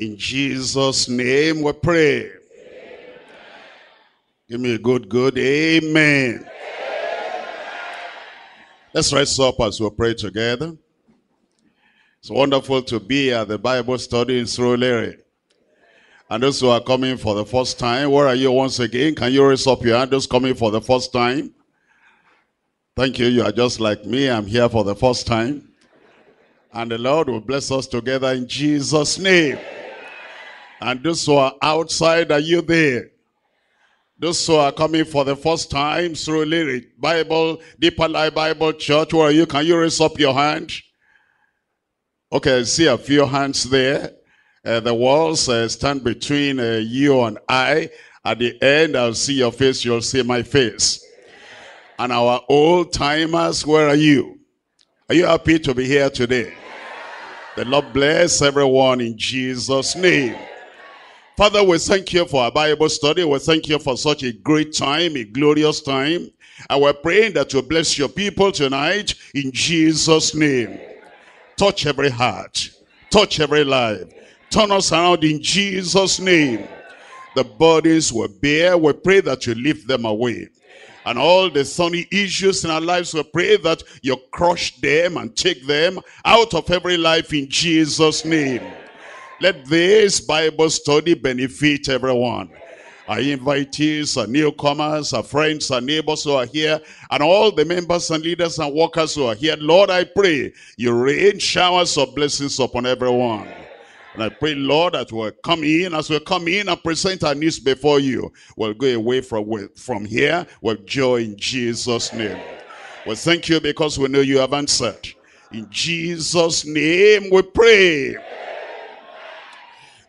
In Jesus' name we pray. Give me a good, good amen. Let's rise up as we pray together. It's wonderful to be at the Bible study in Surulere. And those who are coming for the first time, where are you once again? Can you raise up your hand? Those coming for the first time. Thank you. You are just like me. I'm here for the first time. And the Lord will bless us together in Jesus' name. And those who are outside, are you there? Those who are coming for the first time through Lyric Bible, Deeper Life Bible Church, where are you? Can you raise up your hand? Okay, I see a few hands there. Uh, the walls uh, stand between uh, you and I. At the end, I'll see your face, you'll see my face. And our old timers, where are you? Are you happy to be here today? The Lord bless everyone in Jesus' name. Father, we thank you for our Bible study. We thank you for such a great time, a glorious time. And we're praying that you bless your people tonight in Jesus' name. Touch every heart. Touch every life. Turn us around in Jesus' name. The burdens we bear, we pray that you lift them away. And all the thorny issues in our lives, we pray that you crush them and take them out of every life in Jesus' name. Let this Bible study benefit everyone. Our invitees, our newcomers, our friends, our neighbors who are here, and all the members and leaders and workers who are here. Lord, I pray you rain showers of blessings upon everyone. And I pray, Lord, that we'll come in, as we come in and present our needs before you, we'll go away from, from here with joy in Jesus' name. We thank you because we know you have answered. In Jesus' name we pray.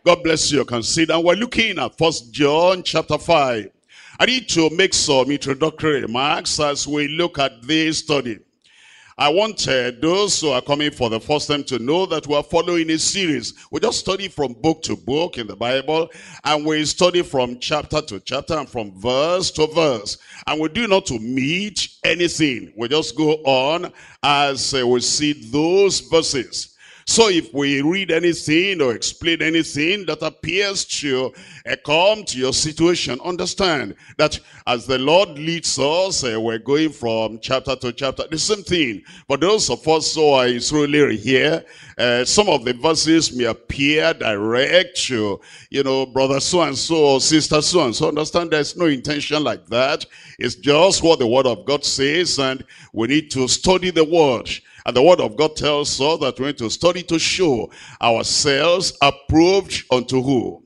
God bless you. Consider we're looking at First John chapter 5. I need to make some introductory remarks as we look at this study. I want uh, those who are coming for the first time to know that we are following a series. We just study from book to book in the Bible, and we study from chapter to chapter and from verse to verse. And we do not to meet anything. We just go on as uh, we see those verses. So if we read anything or explain anything that appears to uh, come to your situation, understand that as the Lord leads us, uh, we're going from chapter to chapter. The same thing. For those of us who are Israeli here, uh, some of the verses may appear direct to, you know, brother so-and-so or sister so-and-so. Understand there's no intention like that. It's just what the word of God says and we need to study the word. And the word of God tells us that we need to study to show ourselves approved unto who?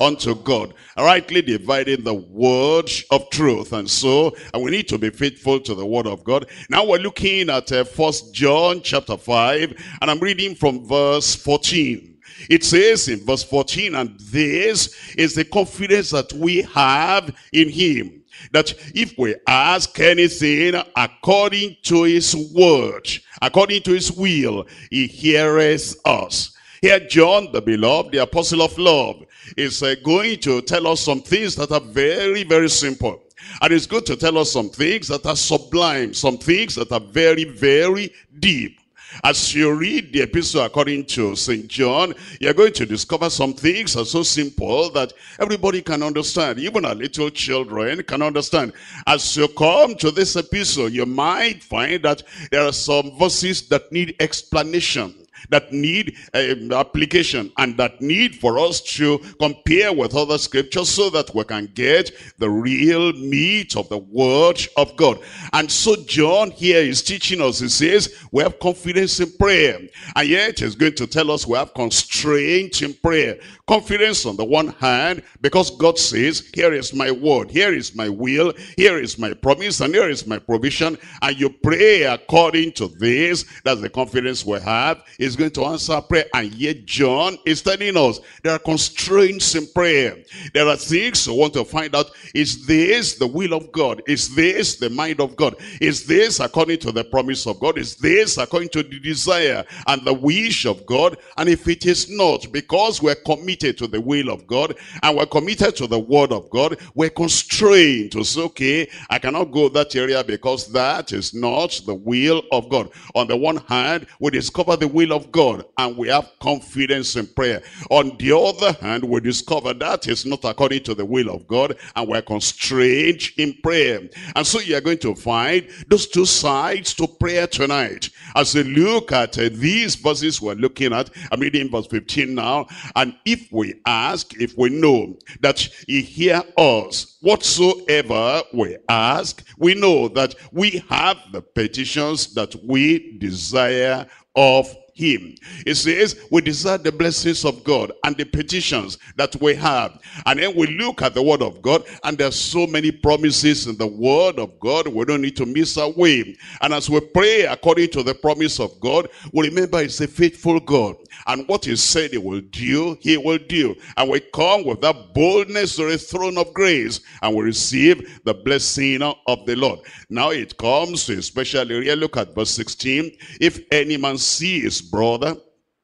Unto God. Rightly dividing the word of truth. And so, and we need to be faithful to the word of God. Now we're looking at uh, First John chapter 5. And I'm reading from verse 14. It says in verse 14, and this is the confidence that we have in him that if we ask anything according to his word, according to his will, he heareth us. Here John, the beloved, the apostle of love, is uh, going to tell us some things that are very, very simple. And it's good to tell us some things that are sublime, some things that are very, very deep. As you read the epistle according to St. John, you're going to discover some things are so simple that everybody can understand. Even our little children can understand. As you come to this epistle, you might find that there are some verses that need explanation that need uh, application and that need for us to compare with other scriptures so that we can get the real meat of the word of God. And so John here is teaching us, he says, we have confidence in prayer. And yet he's going to tell us we have constraint in prayer. Confidence on the one hand, because God says, here is my word, here is my will, here is my promise, and here is my provision. And you pray according to this. That's the confidence we have. Is going to answer prayer. And yet John is telling us there are constraints in prayer. There are things we want to find out. Is this the will of God? Is this the mind of God? Is this according to the promise of God? Is this according to the desire and the wish of God? And if it is not, because we're committed to the will of God and we're committed to the word of God, we're constrained to say, okay, I cannot go that area because that is not the will of God. On the one hand, we discover the will of of God and we have confidence in prayer. On the other hand, we discover that is not according to the will of God and we're constrained in prayer. And so you're going to find those two sides to prayer tonight. As we look at uh, these verses we're looking at, I'm reading verse 15 now. And if we ask, if we know that he hear us, whatsoever we ask, we know that we have the petitions that we desire of him. It says we desire the blessings of God and the petitions that we have. And then we look at the word of God and there's so many promises in the word of God. We don't need to miss our way. And as we pray according to the promise of God, we remember it's a faithful God. And what he said he will do, he will do. And we come with that boldness to the throne of grace and we receive the blessing of the Lord. Now it comes to a special area. Look at verse 16. If any man see his brother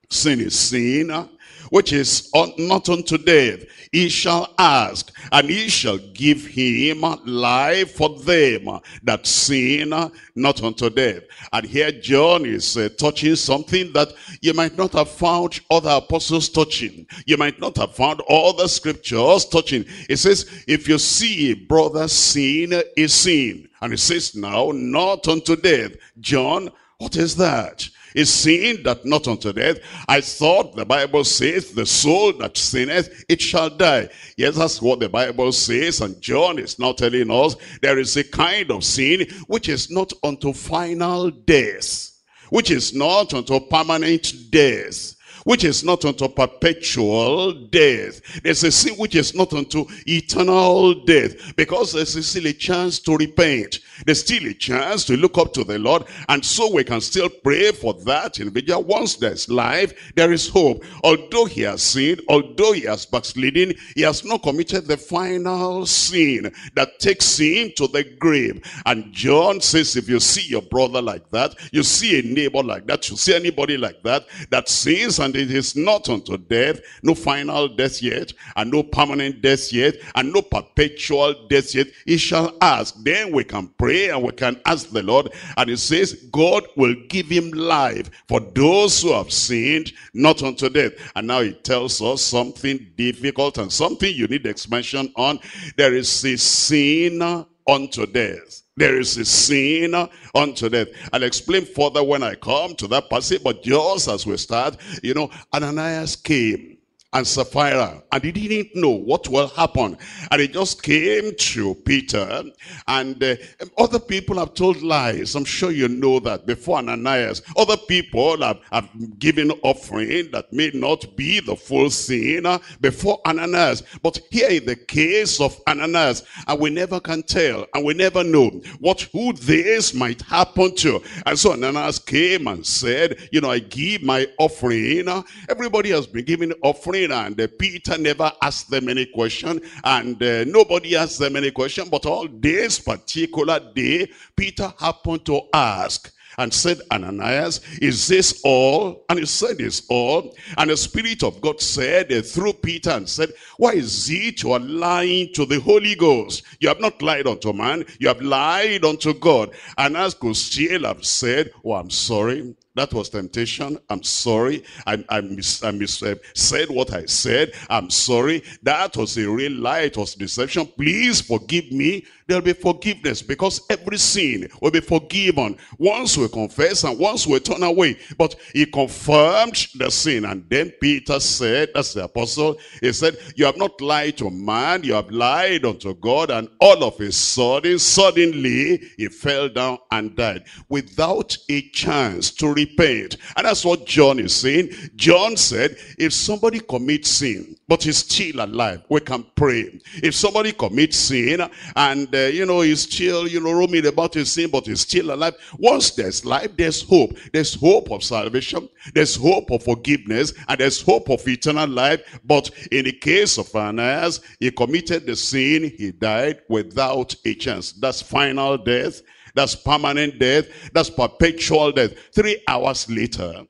sin is sin, which is not unto death, he shall ask, and he shall give him life for them that sin not unto death. And here John is uh, touching something that you might not have found other apostles touching. You might not have found other scriptures touching. It says, if you see a brother sin, is sin. And it says now, not unto death. John, what is that? Is sin that not unto death. I thought the Bible says the soul that sinneth, it shall die. Yes, that's what the Bible says. And John is now telling us there is a kind of sin which is not unto final death. Which is not unto permanent death which is not unto perpetual death. There's a sin which is not unto eternal death. Because there's still a chance to repent. There's still a chance to look up to the Lord. And so we can still pray for that individual. Once there's life, there is hope. Although he has sinned, although he has backslidden, he has not committed the final sin that takes him to the grave. And John says, if you see your brother like that, you see a neighbor like that, you see anybody like that, that sins and it is not unto death, no final death yet, and no permanent death yet, and no perpetual death yet. He shall ask. Then we can pray and we can ask the Lord. And it says, God will give him life for those who have sinned, not unto death. And now he tells us something difficult and something you need expansion on. There is a sin unto death. There is a sin unto death. I'll explain further when I come to that passage, but just as we start, you know, Ananias came and Sapphira and he didn't know what will happen. And he just came to Peter. And uh, other people have told lies. I'm sure you know that before Ananias other people have, have given offering that may not be the full sin before Ananias. But here in the case of Ananias and we never can tell and we never know what who this might happen to. And so Ananias came and said you know I give my offering. Everybody has been giving offering and uh, Peter never asked them any question and uh, nobody asked them any question but all this particular day Peter happened to ask and said, Ananias, is this all? And he said, it's all. And the Spirit of God said uh, through Peter and said, why is it you are lying to the Holy Ghost? You have not lied unto man, you have lied unto God. And as could still have said, oh, I'm sorry. That was temptation. I'm sorry. I, I, mis, I mis, uh, said what I said. I'm sorry. That was a real lie. It was deception. Please forgive me there'll be forgiveness because every sin will be forgiven once we confess and once we turn away. But he confirmed the sin. And then Peter said, that's the apostle, he said, you have not lied to man, you have lied unto God. And all of a sudden, suddenly, he fell down and died without a chance to repent. And that's what John is saying. John said, if somebody commits sin, but he's still alive, we can pray. If somebody commits sin and uh, you know, he's still, you know, roaming about his sin, but he's still alive. Once there's life, there's hope. There's hope of salvation. There's hope of forgiveness. And there's hope of eternal life. But in the case of Ananias, he committed the sin. He died without a chance. That's final death. That's permanent death. That's perpetual death. Three hours later,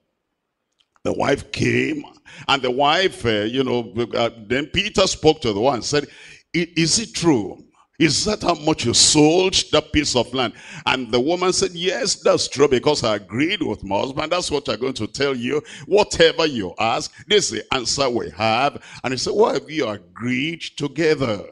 the wife came and the wife, uh, you know, uh, then Peter spoke to the one and said, is it true Is that how much you sold that piece of land? And the woman said, yes, that's true because I agreed with my husband. That's what I'm going to tell you. Whatever you ask, this is the answer we have. And he said, what have you agreed together?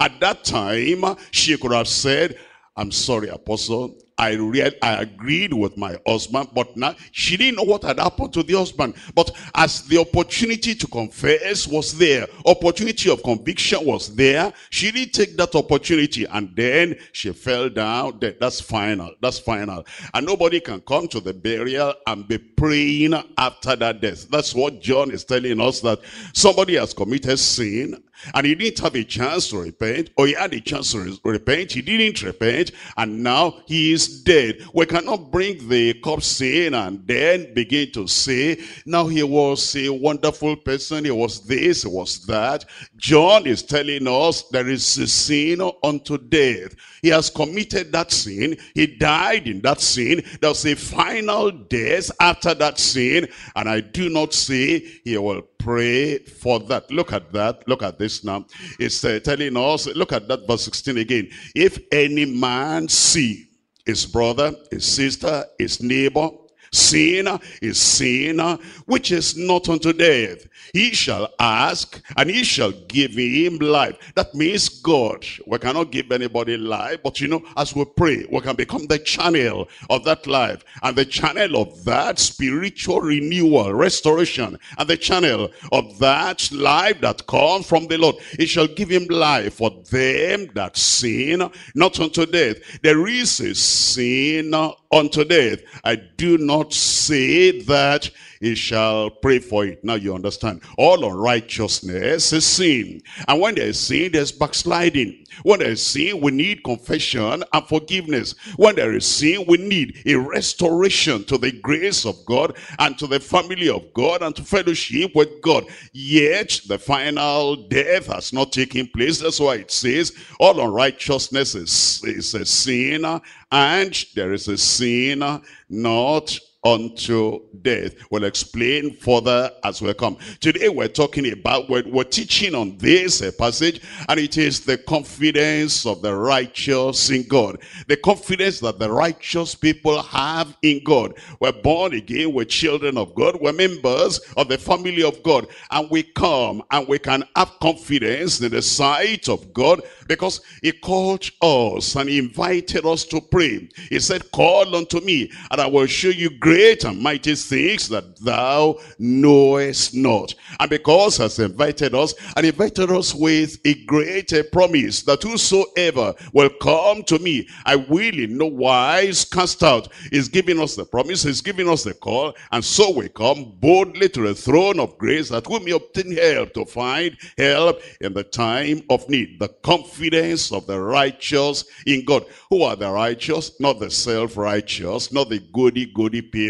At that time, she could have said, I'm sorry, apostle. I read, I agreed with my husband, but now she didn't know what had happened to the husband. But as the opportunity to confess was there, opportunity of conviction was there, she didn't take that opportunity and then she fell down. That's final. That's final. And nobody can come to the burial and be praying after that death. That's what John is telling us that somebody has committed sin and he didn't have a chance to repent, or he had a chance to repent, he didn't repent, and now he is dead. We cannot bring the corpse in and then begin to say, now he was a wonderful person, he was this, he was that. John is telling us there is a sin unto death. He has committed that sin, he died in that sin, there's a final death after that sin, and I do not say he will pray for that. Look at that. Look at this now. It's uh, telling us, look at that verse 16 again. If any man see his brother, his sister, his neighbor, sin is sin which is not unto death. He shall ask and he shall give him life. That means God. We cannot give anybody life, but you know, as we pray, we can become the channel of that life and the channel of that spiritual renewal, restoration, and the channel of that life that comes from the Lord. He shall give him life for them that sin, not unto death. There is a sin unto death. I do not say that he shall pray for it. Now you understand. All unrighteousness is sin. And when there is sin, there's backsliding. When there is sin, we need confession and forgiveness. When there is sin, we need a restoration to the grace of God and to the family of God and to fellowship with God. Yet, the final death has not taken place. That's why it says, all unrighteousness is, is a sin and there is a sin not unto death. We'll explain further as we come. Today we're talking about, we're, we're teaching on this uh, passage, and it is the confidence of the righteous in God. The confidence that the righteous people have in God. We're born again, we're children of God, we're members of the family of God, and we come and we can have confidence in the sight of God because he called us and he invited us to pray. He said, call unto me and I will show you great and mighty things that thou knowest not. And because has invited us and invited us with a great promise that whosoever will come to me, I will in no wise cast out. He's giving us the promise, he's giving us the call, and so we come boldly to the throne of grace that we may obtain help to find help in the time of need. The confidence of the righteous in God. Who are the righteous? Not the self-righteous, not the goody-goody people,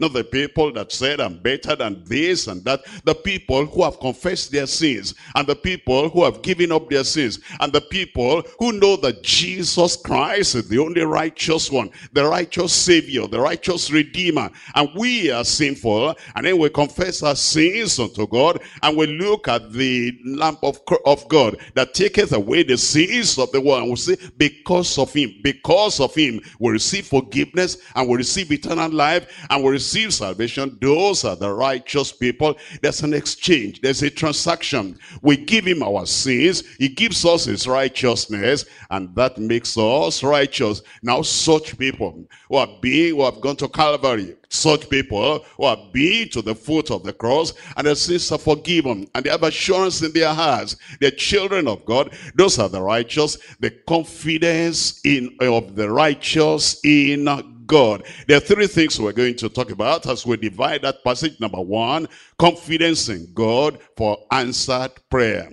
not the people that said I'm better than this and that. The people who have confessed their sins and the people who have given up their sins and the people who know that Jesus Christ is the only righteous one, the righteous Savior, the righteous Redeemer. And we are sinful and then we confess our sins unto God and we look at the lamp of, of God that taketh away the sins of the world. And we say, because of him, because of him, we receive forgiveness and we receive eternal life and we receive salvation. Those are the righteous people. There's an exchange. There's a transaction. We give him our sins. He gives us his righteousness and that makes us righteous. Now such people who are being, who have gone to Calvary, such people who have been to the foot of the cross and their sins are forgiven and they have assurance in their hearts. They're children of God. Those are the righteous. The confidence in of the righteous in God. There are three things we're going to talk about as we divide that passage. Number one, confidence in God for answered prayer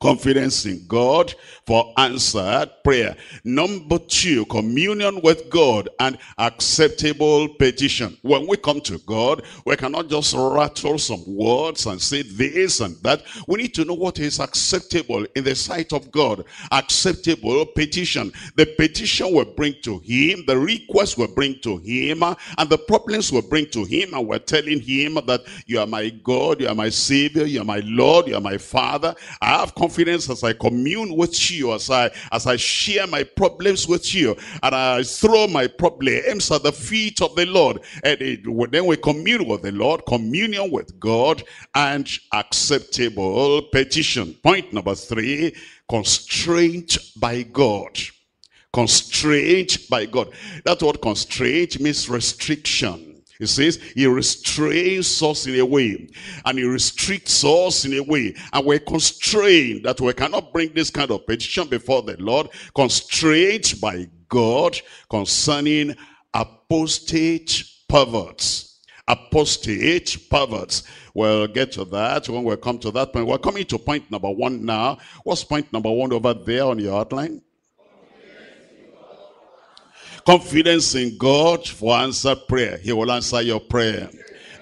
confidence in God for answered prayer. Number two, communion with God and acceptable petition. When we come to God, we cannot just rattle some words and say this and that. We need to know what is acceptable in the sight of God. Acceptable petition. The petition we bring to him, the request we bring to him, uh, and the problems we bring to him, and we're telling him that you are my God, you are my Savior, you are my Lord, you are my Father. I have confidence as I commune with you, as I, as I share my problems with you, and I throw my problems at the feet of the Lord. And it, then we commune with the Lord, communion with God, and acceptable petition. Point number three, constraint by God. Constraint by God. That word constraint means restriction. He says he restrains us in a way and he restricts us in a way and we're constrained that we cannot bring this kind of petition before the Lord constrained by God concerning apostate perverts. Apostate perverts. We'll get to that when we come to that point. We're coming to point number one now. What's point number one over there on your outline Confidence in God for answered prayer. He will answer your prayer.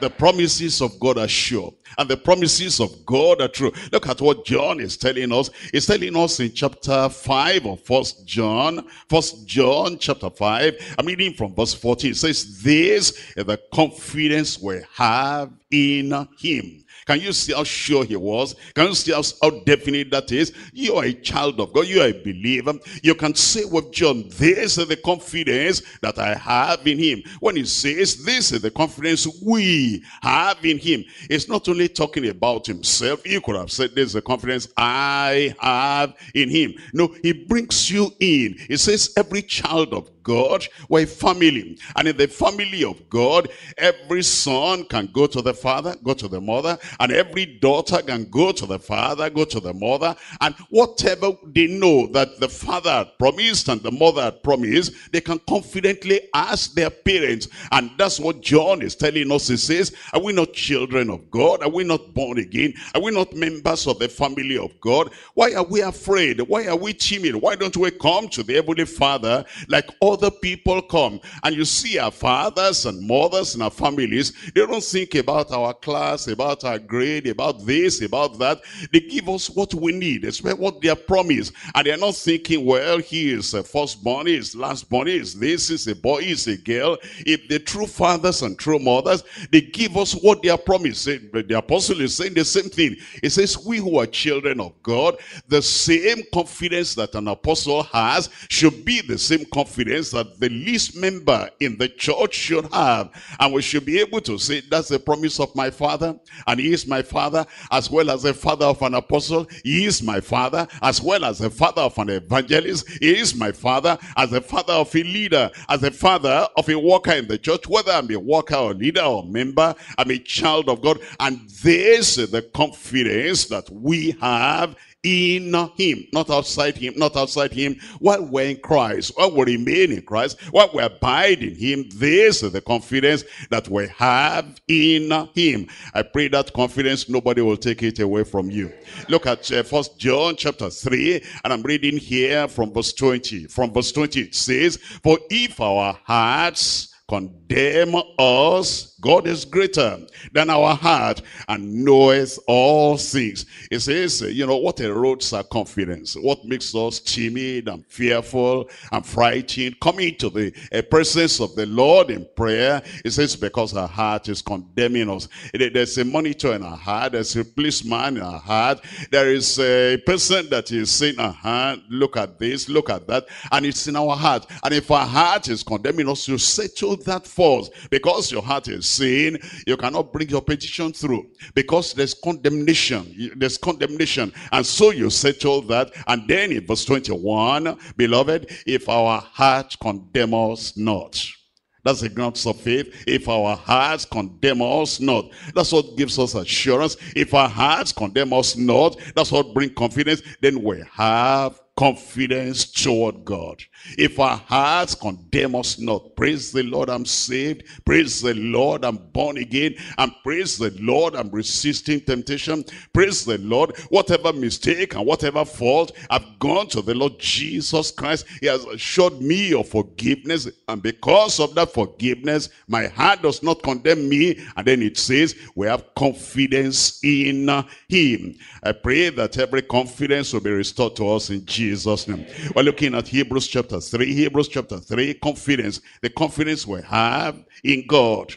The promises of God are sure. And the promises of God are true. Look at what John is telling us. He's telling us in chapter 5 of First John. First John chapter 5. I'm reading from verse 14. It says, This is the confidence we have in him can you see how sure he was? Can you see how, how definite that is? You are a child of God. You are a believer. You can say with John, this is the confidence that I have in him. When he says, this is the confidence we have in him. It's not only talking about himself. You could have said, this is the confidence I have in him. No, he brings you in. He says, every child of God, we're a family. And in the family of God, every son can go to the father, go to the mother, and every daughter can go to the father, go to the mother, and whatever they know that the father had promised and the mother had promised, they can confidently ask their parents. And that's what John is telling us. He says, are we not children of God? Are we not born again? Are we not members of the family of God? Why are we afraid? Why are we timid? Why don't we come to the Heavenly Father like other people come? And you see our fathers and mothers and our families, they don't think about our class, about our grade, about this, about that. They give us what we need, especially what they are promised. And they're not thinking, well, he is a firstborn, he is lastborn, he is this, is a boy, he is a girl. If the true fathers and true mothers, they give us what they are promised. The apostle is saying the same thing. He says, we who are children of God, the same confidence that an apostle has should be the same confidence that the least member in the church should have. And we should be able to say, that's the promise of my father. And he is my father as well as the father of an apostle. He is my father as well as the father of an evangelist. He is my father as the father of a leader, as the father of a worker in the church, whether I'm a worker or leader or member, I'm a child of God. And this is the confidence that we have in him, not outside him, not outside him. While we're in Christ, while we remain in Christ, while we abide in him, this is the confidence that we have in him. I pray that confidence, nobody will take it away from you. Look at uh, First John chapter 3, and I'm reading here from verse 20. From verse 20 it says, For if our hearts condemn us, God is greater than our heart and knoweth all things. It says, you know, what erodes our confidence? What makes us timid and fearful and frightened? Coming to the uh, presence of the Lord in prayer, it says, because our heart is condemning us. There's a monitor in our heart. There's a policeman in our heart. There is a person that is saying, uh-huh, look at this, look at that. And it's in our heart. And if our heart is condemning us, you settle that first. Because your heart is sin, you cannot bring your petition through because there's condemnation. There's condemnation. And so you settle that. And then in verse 21, beloved, if our heart condemn us not. That's the grounds of faith. If our hearts condemn us not, that's what gives us assurance. If our hearts condemn us not, that's what brings confidence. Then we have confidence toward God. If our hearts condemn us not, praise the Lord, I'm saved. Praise the Lord, I'm born again. And praise the Lord, I'm resisting temptation. Praise the Lord, whatever mistake and whatever fault, I've gone to the Lord Jesus Christ. He has assured me of forgiveness. And because of that forgiveness, my heart does not condemn me. And then it says, we have confidence in him. I pray that every confidence will be restored to us in Jesus' name. We're looking at Hebrews chapter chapter 3, Hebrews chapter 3, confidence. The confidence we have in God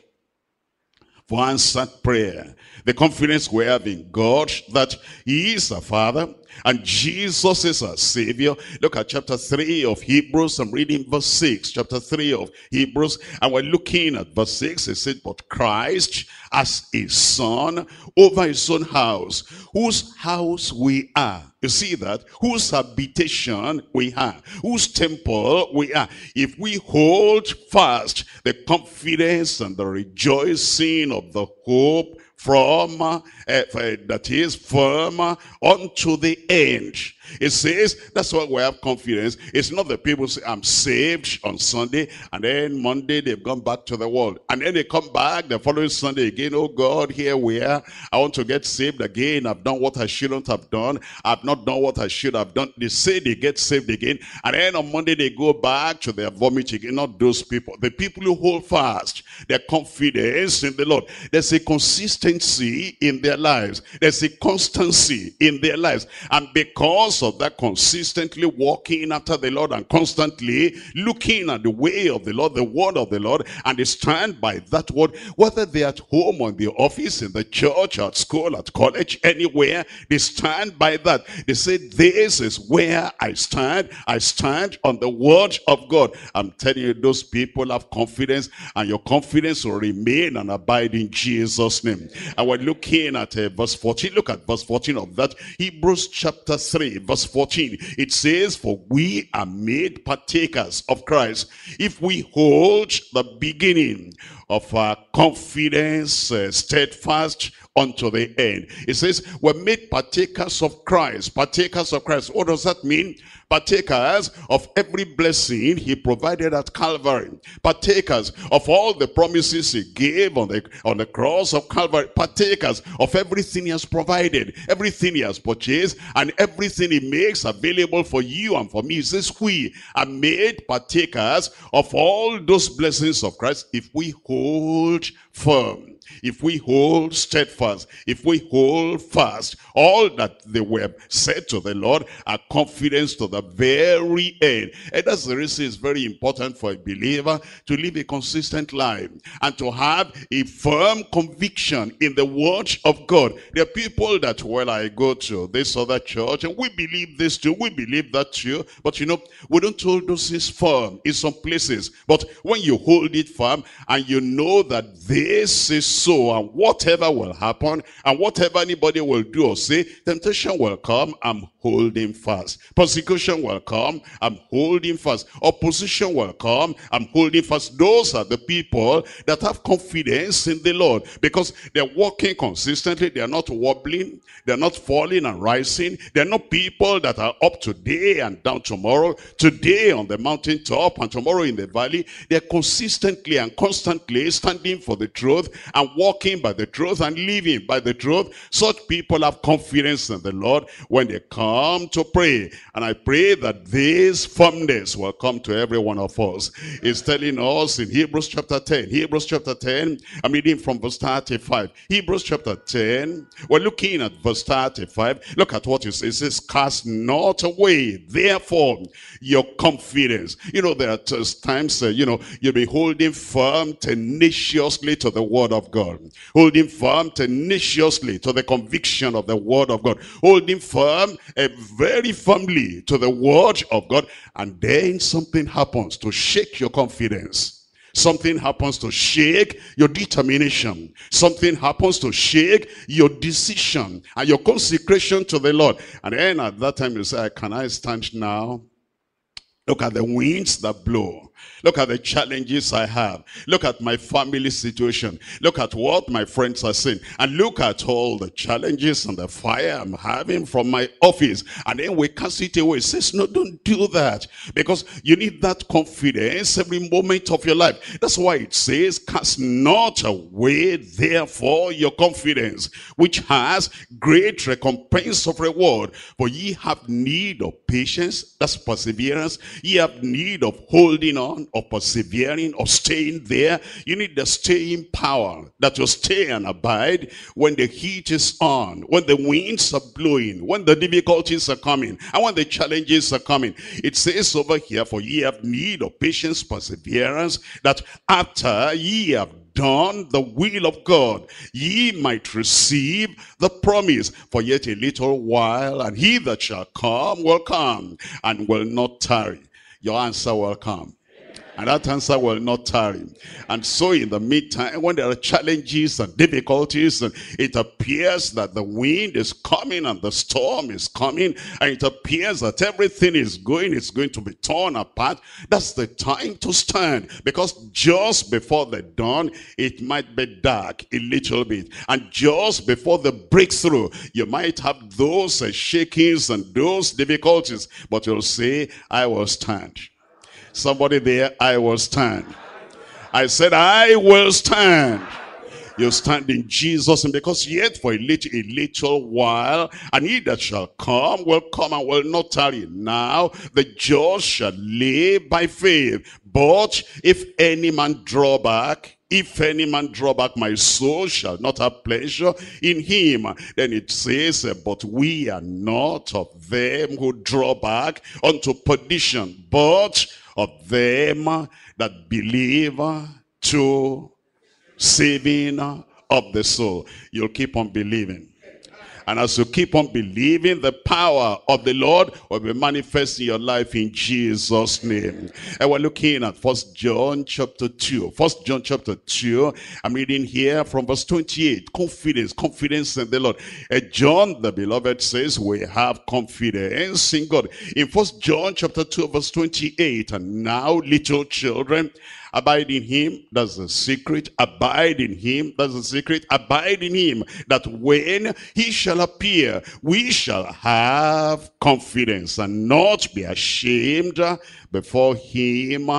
for answered prayer. The confidence we have in God that he is a father And Jesus is our Savior. Look at chapter 3 of Hebrews. I'm reading verse 6. Chapter 3 of Hebrews. And we're looking at verse 6. It says, But Christ as a son over his own house, whose house we are. You see that? Whose habitation we are, whose temple we are. If we hold fast the confidence and the rejoicing of the hope from, uh, that is firm unto the end. It says, that's why we have confidence. It's not the people say, I'm saved on Sunday, and then Monday they've gone back to the world. And then they come back the following Sunday again, oh God, here we are. I want to get saved again. I've done what I shouldn't have done. I've not done what I should have done. They say they get saved again, and then on Monday they go back to their vomit again. Not those people. The people who hold fast their confidence in the Lord. There's a consistency in their lives. There's a constancy in their lives. And because of that consistently walking after the Lord and constantly looking at the way of the Lord, the word of the Lord, and they stand by that word, whether they're at home or in the office, in the church, at school, at college, anywhere, they stand by that. They say, this is where I stand. I stand on the word of God. I'm telling you, those people have confidence and your confidence will remain and abide in Jesus' name. And we're looking at uh, verse 14. Look at verse 14 of that. Hebrews chapter 3, verse 14, it says, For we are made partakers of Christ if we hold the beginning of our confidence uh, steadfast unto the end. It says, we're made partakers of Christ. Partakers of Christ. What does that mean? Partakers of every blessing he provided at Calvary. Partakers of all the promises he gave on the, on the cross of Calvary. Partakers of everything he has provided. Everything he has purchased. And everything he makes available for you and for me. He says, we are made partakers of all those blessings of Christ if we hold firm if we hold steadfast, if we hold fast, all that they were said to the Lord are confidence to the very end. And that's the reason it's very important for a believer to live a consistent life and to have a firm conviction in the word of God. There are people that, well, I go to this other church and we believe this too, we believe that too. But you know, we don't hold those things firm in some places. But when you hold it firm and you know that this is so and whatever will happen and whatever anybody will do or say, temptation will come, I'm holding fast. Persecution will come, I'm holding fast. Opposition will come, I'm holding fast. Those are the people that have confidence in the Lord because they're walking consistently, they're not wobbling, they're not falling and rising. They're not people that are up today and down tomorrow, today on the mountaintop and tomorrow in the valley. They're consistently and constantly standing for the truth and walking by the truth and living by the truth. Such people have confidence in the Lord when they come to pray. And I pray that this firmness will come to every one of us. It's telling us in Hebrews chapter 10. Hebrews chapter 10, I'm reading from verse 35. Hebrews chapter 10, we're looking at verse 35. Look at what it says. It says, cast not away, therefore, your confidence. You know, there are times, uh, you know, you'll be holding firm tenaciously to the word of God. Holding firm tenaciously to the conviction of the word of God. Holding firm very firmly to the word of God. And then something happens to shake your confidence. Something happens to shake your determination. Something happens to shake your decision and your consecration to the Lord. And then at that time you say, can I stand now? Look at the winds that blow. Look at the challenges I have. Look at my family situation. Look at what my friends are saying. And look at all the challenges and the fire I'm having from my office. And then we cast it away. It says, no, don't do that. Because you need that confidence every moment of your life. That's why it says, cast not away therefore your confidence, which has great recompense of reward. For ye have need of patience, that's perseverance. Ye have need of holding on of persevering, or staying there. You need the staying power that will stay and abide when the heat is on, when the winds are blowing, when the difficulties are coming, and when the challenges are coming. It says over here, for ye have need of patience, perseverance, that after ye have done the will of God, ye might receive the promise. For yet a little while, and he that shall come will come, and will not tarry. Your answer will come and that answer will not tarry. And so in the meantime, when there are challenges and difficulties, and it appears that the wind is coming and the storm is coming, and it appears that everything is going, it's going to be torn apart, that's the time to stand. Because just before the dawn, it might be dark a little bit. And just before the breakthrough, you might have those shakings and those difficulties, but you'll say, I will stand. Somebody there, I will stand. I said, I will stand. You stand in Jesus, and because yet for a little, a little while, and he that shall come will come and will not tarry. Now the just shall live by faith. But if any man draw back, if any man draw back, my soul shall not have pleasure in him. Then it says, eh, but we are not of them who draw back unto perdition, but of them that believe to saving of the soul. You'll keep on believing. And as you keep on believing, the power of the Lord will be manifest in your life in Jesus' name. And we're looking at First John chapter 2. First John chapter 2. I'm reading here from verse 28. Confidence, confidence in the Lord. And John, the beloved, says we have confidence in God. In First John chapter 2, verse 28. And now, little children, Abide in him, that's the secret. Abide in him, that's the secret. Abide in him, that when he shall appear, we shall have confidence and not be ashamed before him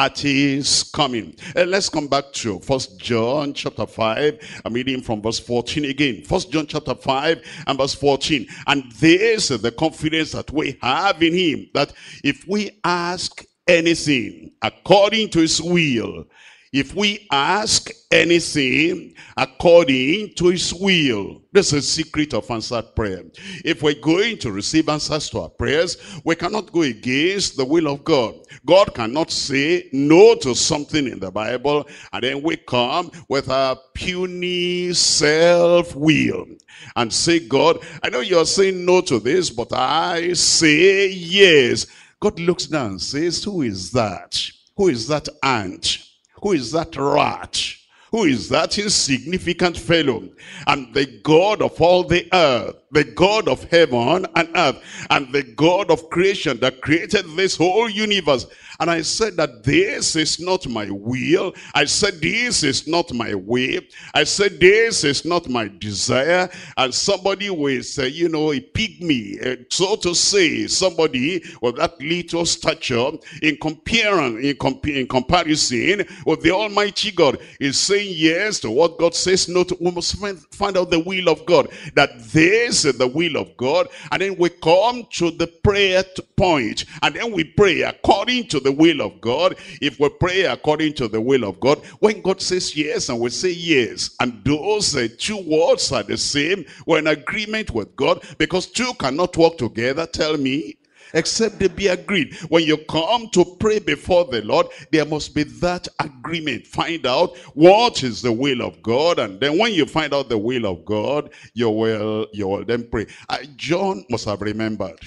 at his coming. Uh, let's come back to First John chapter 5. I'm reading from verse 14 again. First John chapter 5 and verse 14. And this is the confidence that we have in him, that if we ask anything according to his will, if we ask anything according to his will, this is secret of answered prayer. If we're going to receive answers to our prayers, we cannot go against the will of God. God cannot say no to something in the Bible, and then we come with our puny self-will and say, God, I know you're saying no to this, but I say yes. God looks down and says, who is that? Who is that ant? Who is that rat? Who is that insignificant fellow? And the God of all the earth, the God of heaven and earth, and the God of creation that created this whole universe and I said that this is not my will. I said this is not my way. I said this is not my desire. And somebody with, uh, you know, a pygmy, uh, so to say, somebody with that little stature in, comparing, in, comp in comparison with the Almighty God is saying yes to what God says no to. We must find, find out the will of God. That this is the will of God. And then we come to the prayer point. And then we pray according to the will of God, if we pray according to the will of God, when God says yes and we say yes, and those uh, two words are the same, we're in agreement with God because two cannot work together, tell me, except they be agreed. When you come to pray before the Lord, there must be that agreement. Find out what is the will of God, and then when you find out the will of God, you will you will then pray. Uh, John must have remembered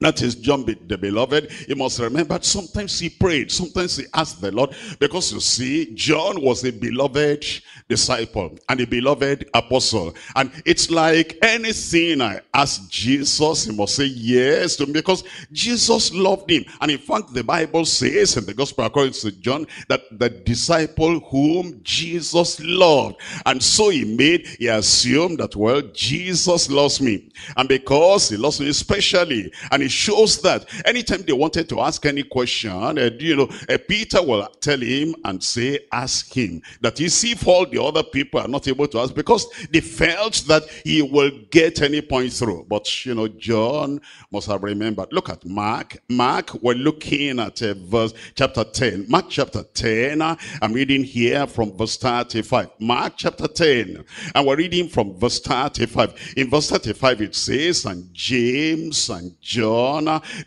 that is John the beloved. You must remember sometimes he prayed, sometimes he asked the Lord. Because you see, John was a beloved disciple and a beloved apostle. And it's like anything I ask Jesus, he must say yes to me because Jesus loved him. And in fact, the Bible says in the gospel according to John that the disciple whom Jesus loved. And so he made, he assumed that, well, Jesus loves me. And because he loves me especially, and it shows that anytime they wanted to ask any question, uh, you know, uh, Peter will tell him and say, ask him. That you see, if all the other people are not able to ask because they felt that he will get any point through. But, you know, John must have remembered. Look at Mark. Mark, we're looking at uh, verse chapter 10. Mark chapter 10. Uh, I'm reading here from verse 35. Mark chapter 10. And we're reading from verse 35. In verse 35 it says, and James and John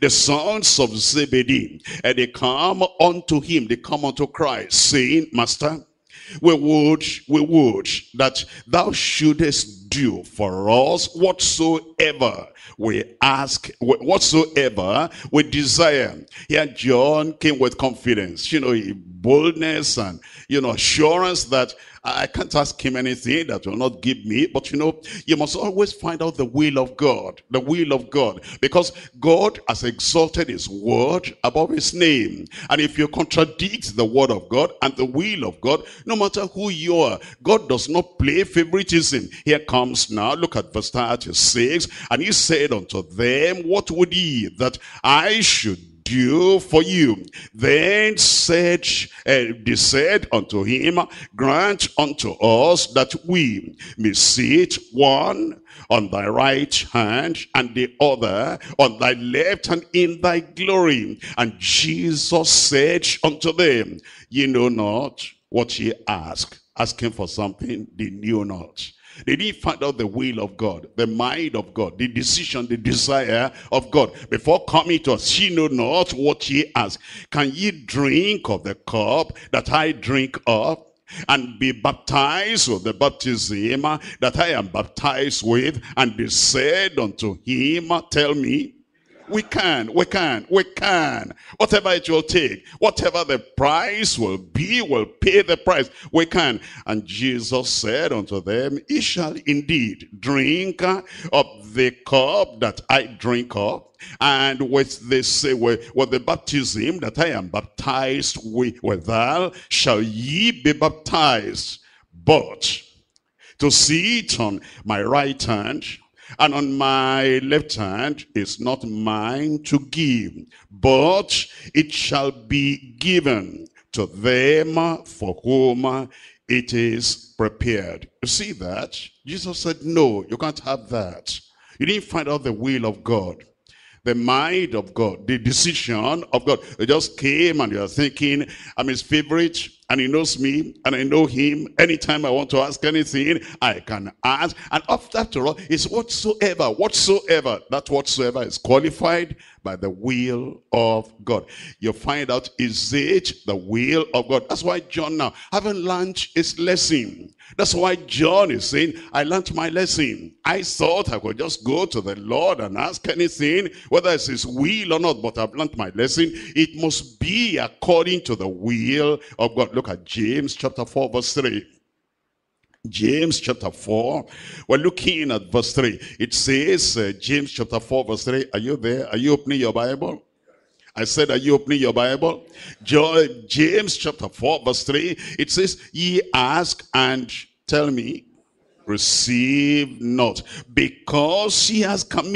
The sons of Zebedee, and they come unto him, they come unto Christ, saying, Master, we would, we would, that thou shouldest do for us whatsoever we ask, whatsoever we desire. Here John came with confidence, you know, boldness and, you know, assurance that I can't ask him anything that will not give me. But you know, you must always find out the will of God. The will of God. Because God has exalted his word above his name. And if you contradict the word of God and the will of God, no matter who you are, God does not play favoritism. Here comes now, look at verse 36. And he said unto them, What would ye that I should do for you. Then said, uh, they said unto him, grant unto us that we may sit one on thy right hand and the other on thy left hand in thy glory. And Jesus said unto them, ye know not what ye ask. Asking for something they knew not. They didn't find out the will of God, the mind of God, the decision, the desire of God. Before coming to us, she know not what ye ask. Can ye drink of the cup that I drink of? and be baptized with the baptism that I am baptized with. And they said unto him, Tell me, we can, we can, we can. Whatever it will take, whatever the price will be, will pay the price. We can. And Jesus said unto them, Ye shall indeed drink of the cup that I drink of, and with this with, with the baptism that I am baptized with withal shall ye be baptized. But to sit on my right hand and on my left hand is not mine to give, but it shall be given to them for whom it is prepared. You see that? Jesus said, no, you can't have that. You didn't find out the will of God the mind of God, the decision of God. They just came and you're thinking, I'm his favorite and he knows me and I know him. Anytime I want to ask anything, I can ask. And after all, it's whatsoever, whatsoever, that whatsoever is qualified by the will of God. You find out, is it the will of God? That's why John now haven't learned his lesson. That's why John is saying, I learned my lesson. I thought I could just go to the Lord and ask anything, whether it's his will or not, but I've learned my lesson. It must be according to the will of God. Look at James chapter 4 verse 3. James chapter 4. We're looking at verse 3. It says, uh, James chapter 4 verse 3. Are you there? Are you opening your Bible? I said, are you opening your Bible? James chapter 4 verse 3. It says, ye ask and tell me, receive not, because she has come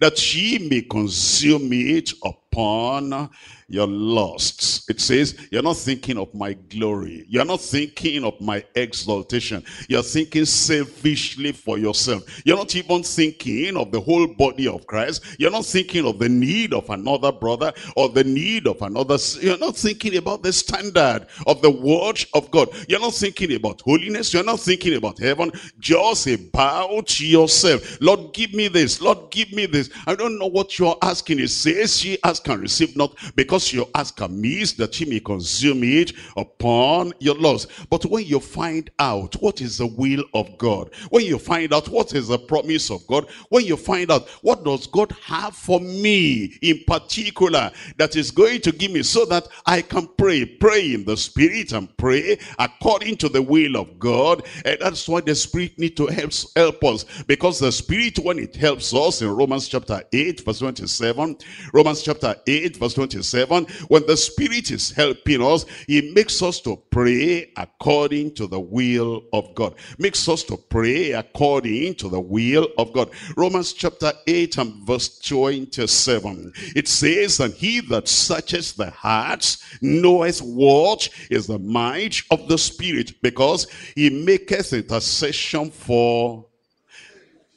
that she may consume it upon your lusts. It says, you're not thinking of my glory. You're not thinking of my exaltation. You're thinking selfishly for yourself. You're not even thinking of the whole body of Christ. You're not thinking of the need of another brother or the need of another. You're not thinking about the standard of the word of God. You're not thinking about holiness. You're not thinking about heaven. Just about yourself. Lord, give me this. Lord, give me this. I don't know what you're asking. It says she and receive not because you ask amiss that he may consume it upon your loss. But when you find out what is the will of God, when you find out what is the promise of God, when you find out what does God have for me in particular that is going to give me so that I can pray, pray in the spirit and pray according to the will of God. And that's why the spirit need to help, help us because the spirit when it helps us in Romans chapter 8 verse 27, Romans chapter 8 verse 27, when the Spirit is helping us, He makes us to pray according to the will of God. Makes us to pray according to the will of God. Romans chapter 8 and verse 27. It says, And he that searches the hearts knoweth what is the might of the Spirit, because he maketh intercession for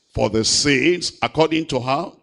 for the saints according to how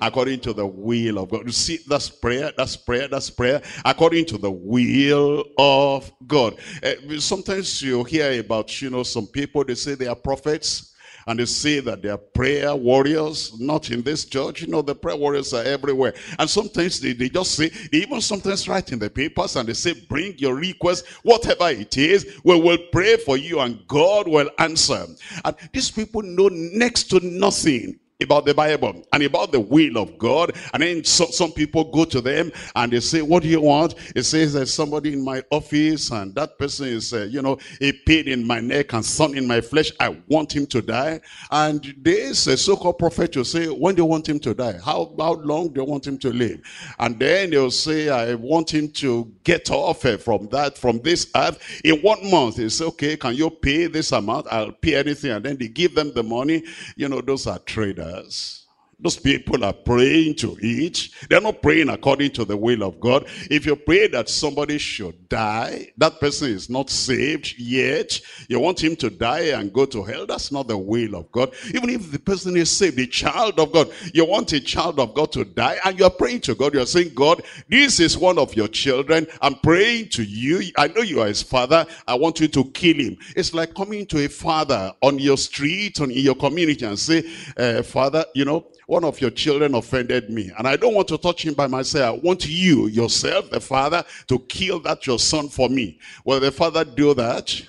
according to the will of God. You see, that's prayer, that's prayer, that's prayer, according to the will of God. Uh, sometimes you hear about, you know, some people, they say they are prophets, and they say that they are prayer warriors, not in this church. You know, the prayer warriors are everywhere. And sometimes they, they just say, they even sometimes write in the papers and they say, bring your request, whatever it is, we will pray for you and God will answer. And these people know next to nothing about the Bible and about the will of God. And then so, some people go to them and they say, what do you want? It says there's somebody in my office and that person is, uh, you know, a pain in my neck and sun in my flesh. I want him to die. And this a so-called prophet will say, when do you want him to die? How, how long do you want him to live? And then they'll say, I want him to get off uh, from that, from this earth in one month. They say, okay, can you pay this amount? I'll pay anything. And then they give them the money. You know, those are traders prayers. Those people are praying to it. They're not praying according to the will of God. If you pray that somebody should die, that person is not saved yet. You want him to die and go to hell. That's not the will of God. Even if the person is saved, a child of God, you want a child of God to die and you're praying to God. You're saying, God, this is one of your children. I'm praying to you. I know you are his father. I want you to kill him. It's like coming to a father on your street, on in your community and say, uh, Father, you know, one of your children offended me and I don't want to touch him by myself. I want you, yourself, the father, to kill that your son for me. Will the father do that?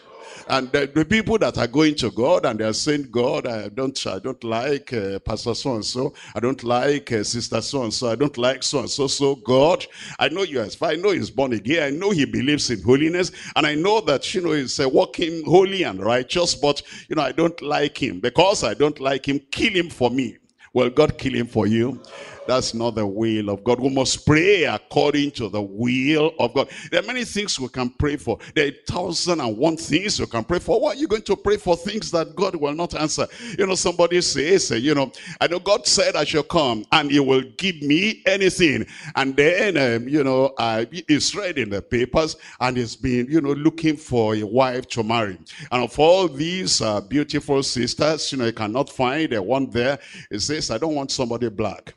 And the, the, people that are going to God and they are saying, God, I don't, I don't like uh, Pastor so-and-so. I don't like uh, Sister so-and-so. I don't like so-and-so. So God, I know you as. I know he's born again. I know he believes in holiness. And I know that, you know, he's uh, walking holy and righteous. But, you know, I don't like him. Because I don't like him, kill him for me. Will God kill him for you? That's not the will of God. We must pray according to the will of God. There are many things we can pray for. There are thousand and one things you can pray for. Why are you going to pray for things that God will not answer? You know, somebody says, you know, I know God said I shall come and he will give me anything. And then, um, you know, uh, he's read in the papers and he's been, you know, looking for a wife to marry. And of all these uh, beautiful sisters, you know, he cannot find a one there. He says, I don't want somebody black.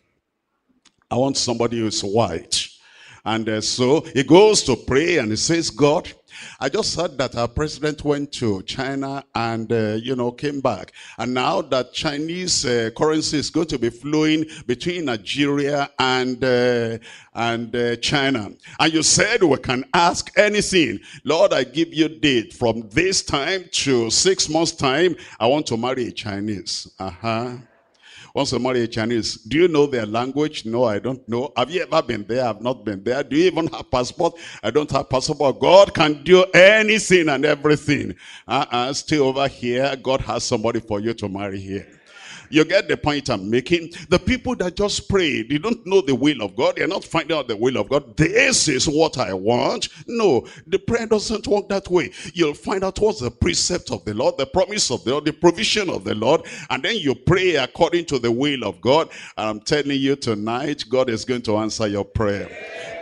I want somebody who's white. And uh, so he goes to pray and he says, God, I just heard that our president went to China and, uh, you know, came back. And now that Chinese uh, currency is going to be flowing between Nigeria and, uh, and uh, China. And you said we can ask anything. Lord, I give you date from this time to six months time. I want to marry a Chinese. Uh-huh. Once you marry a Chinese, do you know their language? No, I don't know. Have you ever been there? I've not been there. Do you even have passport? I don't have passport. God can do anything and everything. Uh-uh, stay over here. God has somebody for you to marry here. You get the point I'm making? The people that just pray, they don't know the will of God. They're not finding out the will of God. This is what I want. No, the prayer doesn't work that way. You'll find out what's the precept of the Lord, the promise of the Lord, the provision of the Lord, and then you pray according to the will of God. And I'm telling you tonight, God is going to answer your prayer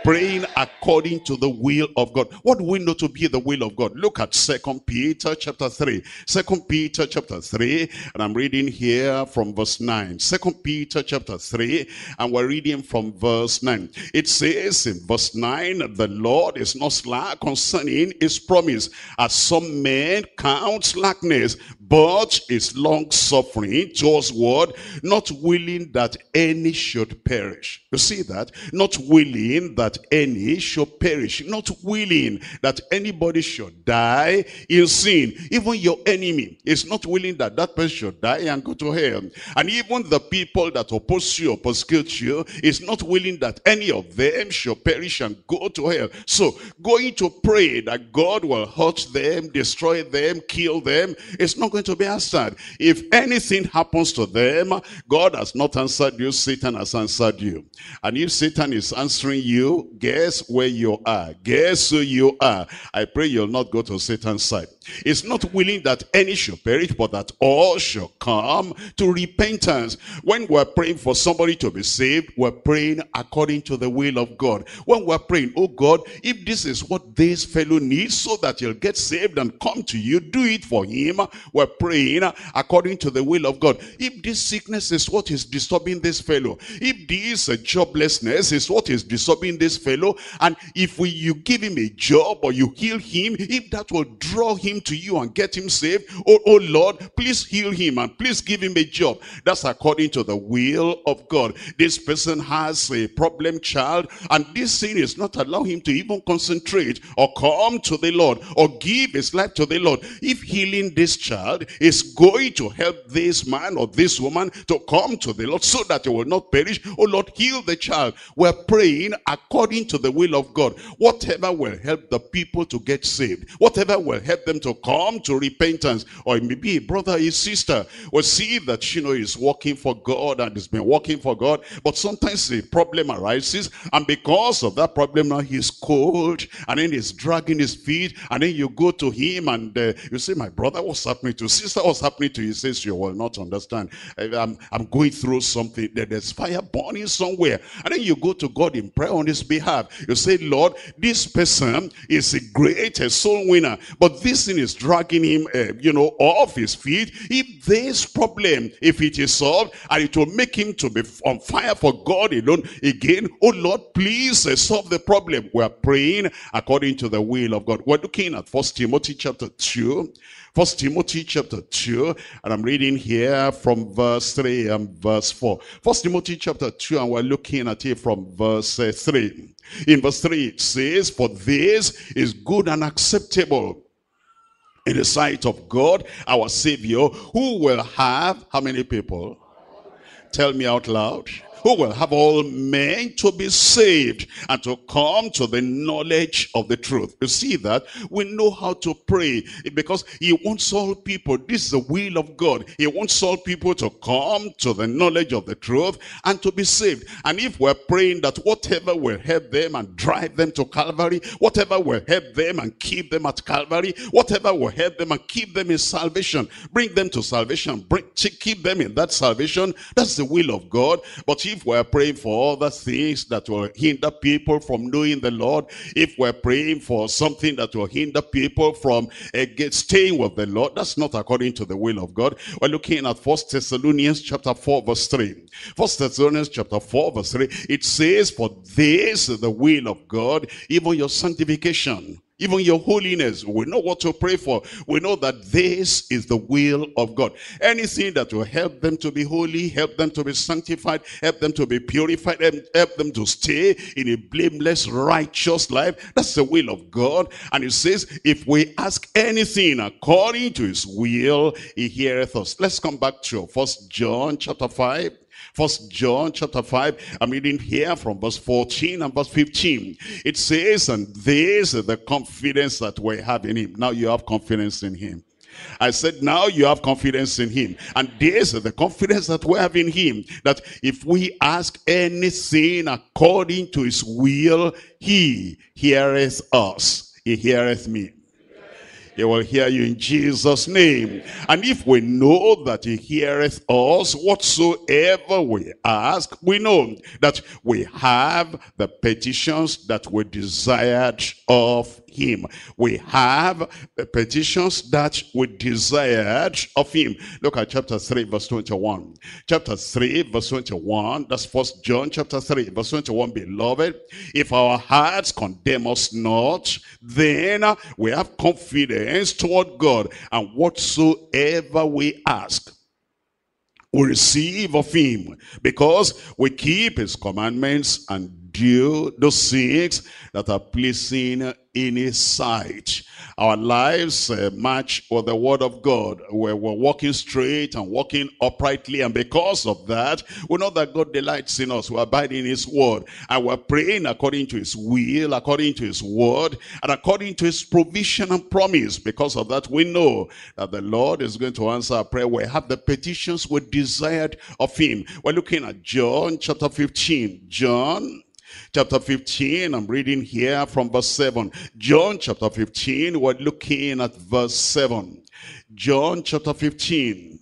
praying according to the will of God. What do we know to be the will of God? Look at Second Peter chapter 3. Second Peter chapter 3, and I'm reading here from verse 9. Second Peter chapter 3, and we're reading from verse 9. It says in verse 9, the Lord is not slack concerning his promise, as some men count slackness, but is long suffering towards what? Not willing that any should perish. You see that? Not willing that any should perish. Not willing that anybody should die in sin. Even your enemy is not willing that that person should die and go to hell. And even the people that oppose you or persecute you is not willing that any of them should perish and go to hell. So going to pray that God will hurt them, destroy them, kill them, it's not going to be answered. If anything happens to them, God has not answered you, Satan has answered you. And if Satan is answering you, guess where you are. Guess who you are. I pray you'll not go to Satan's side. Is not willing that any should perish, but that all shall come to repentance. When we're praying for somebody to be saved, we're praying according to the will of God. When we're praying, oh God, if this is what this fellow needs so that he'll get saved and come to you, do it for him. We're praying according to the will of God. If this sickness is what is disturbing this fellow, if this uh, joblessness is what is disturbing this fellow, and if we, you give him a job or you heal him, if that will draw him him to you and get him saved. Oh, oh Lord, please heal him and please give him a job. That's according to the will of God. This person has a problem child and this sin is not allowing him to even concentrate or come to the Lord or give his life to the Lord. If healing this child is going to help this man or this woman to come to the Lord so that he will not perish, oh Lord, heal the child. We're praying according to the will of God. Whatever will help the people to get saved, whatever will help them to come to repentance, or maybe a brother, a sister, will see that, you know, is working for God and has been working for God, but sometimes a problem arises, and because of that problem now he's cold, and then he's dragging his feet, and then you go to him and uh, you say, my brother, what's happening to sister? What's happening to you? He says, you will not understand. I'm, I'm going through something. That there's fire burning somewhere. And then you go to God in prayer on his behalf. You say, Lord, this person is a great soul winner, but this thing is dragging him, uh, you know, off his feet. If this problem, if it is solved, and it will make him to be on fire for God alone again, oh Lord, please uh, solve the problem. We're praying according to the will of God. We're looking at First Timothy chapter 2. First Timothy chapter 2, and I'm reading here from verse 3 and verse 4. First Timothy chapter 2, and we're looking at it from verse uh, 3. In verse 3, it says, For this is good and acceptable in the sight of God, our Savior, who will have, how many people? Tell me out loud who will have all men to be saved and to come to the knowledge of the truth. You see that? We know how to pray because he wants all people. This is the will of God. He wants all people to come to the knowledge of the truth and to be saved. And if we're praying that whatever will help them and drive them to Calvary, whatever will help them and keep them at Calvary, whatever will help them and keep them in salvation, bring them to salvation, bring, keep them in that salvation, that's the will of God. But if we're praying for other things that will hinder people from knowing the Lord, if we're praying for something that will hinder people from uh, staying with the Lord, that's not according to the will of God. We're looking at First Thessalonians chapter 4 verse 3. First Thessalonians chapter 4 verse 3. It says, for this is the will of God, even your sanctification even your holiness. We know what to pray for. We know that this is the will of God. Anything that will help them to be holy, help them to be sanctified, help them to be purified, help them to stay in a blameless, righteous life. That's the will of God. And it says, if we ask anything according to his will, he heareth us. Let's come back to First John chapter 5. First John chapter 5, I'm reading here from verse 14 and verse 15. It says, and this is the confidence that we have in him. Now you have confidence in him. I said, now you have confidence in him. And this is the confidence that we have in him. That if we ask anything according to his will, he heareth us. He heareth me. He will hear you in Jesus' name. And if we know that he heareth us, whatsoever we ask, we know that we have the petitions that we desired of him. We have petitions that we desired of him. Look at chapter 3 verse 21. Chapter 3 verse 21. That's first John chapter 3 verse 21. Beloved, if our hearts condemn us not, then we have confidence toward God. And whatsoever we ask, we receive of him because we keep his commandments and do those things that are pleasing in his sight. Our lives uh, match with the word of God. We're, we're walking straight and walking uprightly. And because of that, we know that God delights in us. We abide in his word. And we're praying according to his will, according to his word, and according to his provision and promise. Because of that, we know that the Lord is going to answer our prayer. We have the petitions we desired of him. We're looking at John chapter 15. John chapter 15. I'm reading here from verse 7. John chapter 15, we're looking at verse 7. John chapter 15,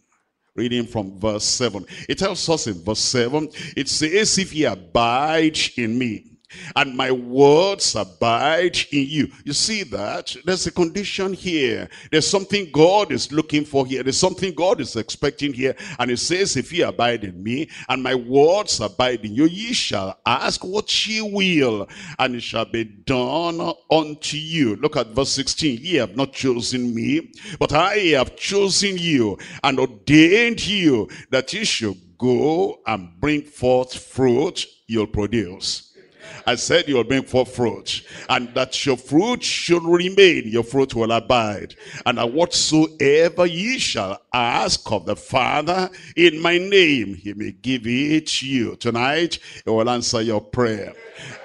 reading from verse 7. It tells us in verse 7, it says, if ye abide in me, and my words abide in you. You see that? There's a condition here. There's something God is looking for here. There's something God is expecting here. And it says, if ye abide in me, and my words abide in you, ye shall ask what ye will, and it shall be done unto you. Look at verse 16. Ye have not chosen me, but I have chosen you, and ordained you, that ye should go and bring forth fruit you'll produce I said you'll bring forth fruit, and that your fruit should remain, your fruit will abide. And that whatsoever ye shall ask of the Father in my name, he may give it you. Tonight, he will answer your prayer.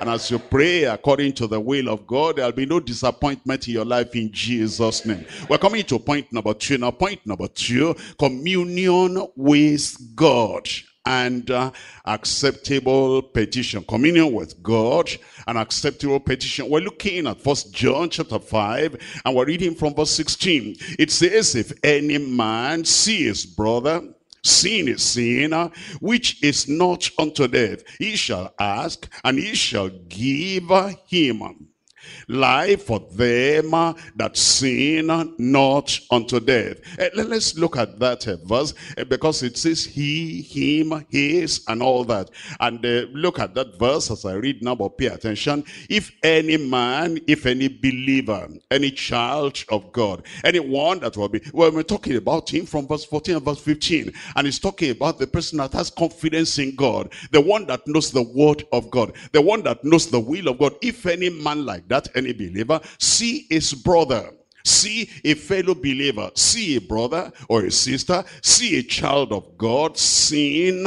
And as you pray according to the will of God, there'll be no disappointment in your life in Jesus' name. We're coming to point number two. Now, point number two, communion with God and uh, acceptable petition. Communion with God, an acceptable petition. We're looking at First John chapter 5, and we're reading from verse 16. It says, if any man see his brother sin is sin, which is not unto death, he shall ask, and he shall give him life for them that sin not unto death. Uh, let's look at that uh, verse uh, because it says he, him, his, and all that. And uh, look at that verse as I read now, but pay attention. If any man, if any believer, any child of God, anyone that will be, well, we're talking about him from verse 14 and verse 15. And he's talking about the person that has confidence in God, the one that knows the word of God, the one that knows the will of God. If any man like that, any believer, see his brother, see a fellow believer, see a brother or a sister, see a child of God, sin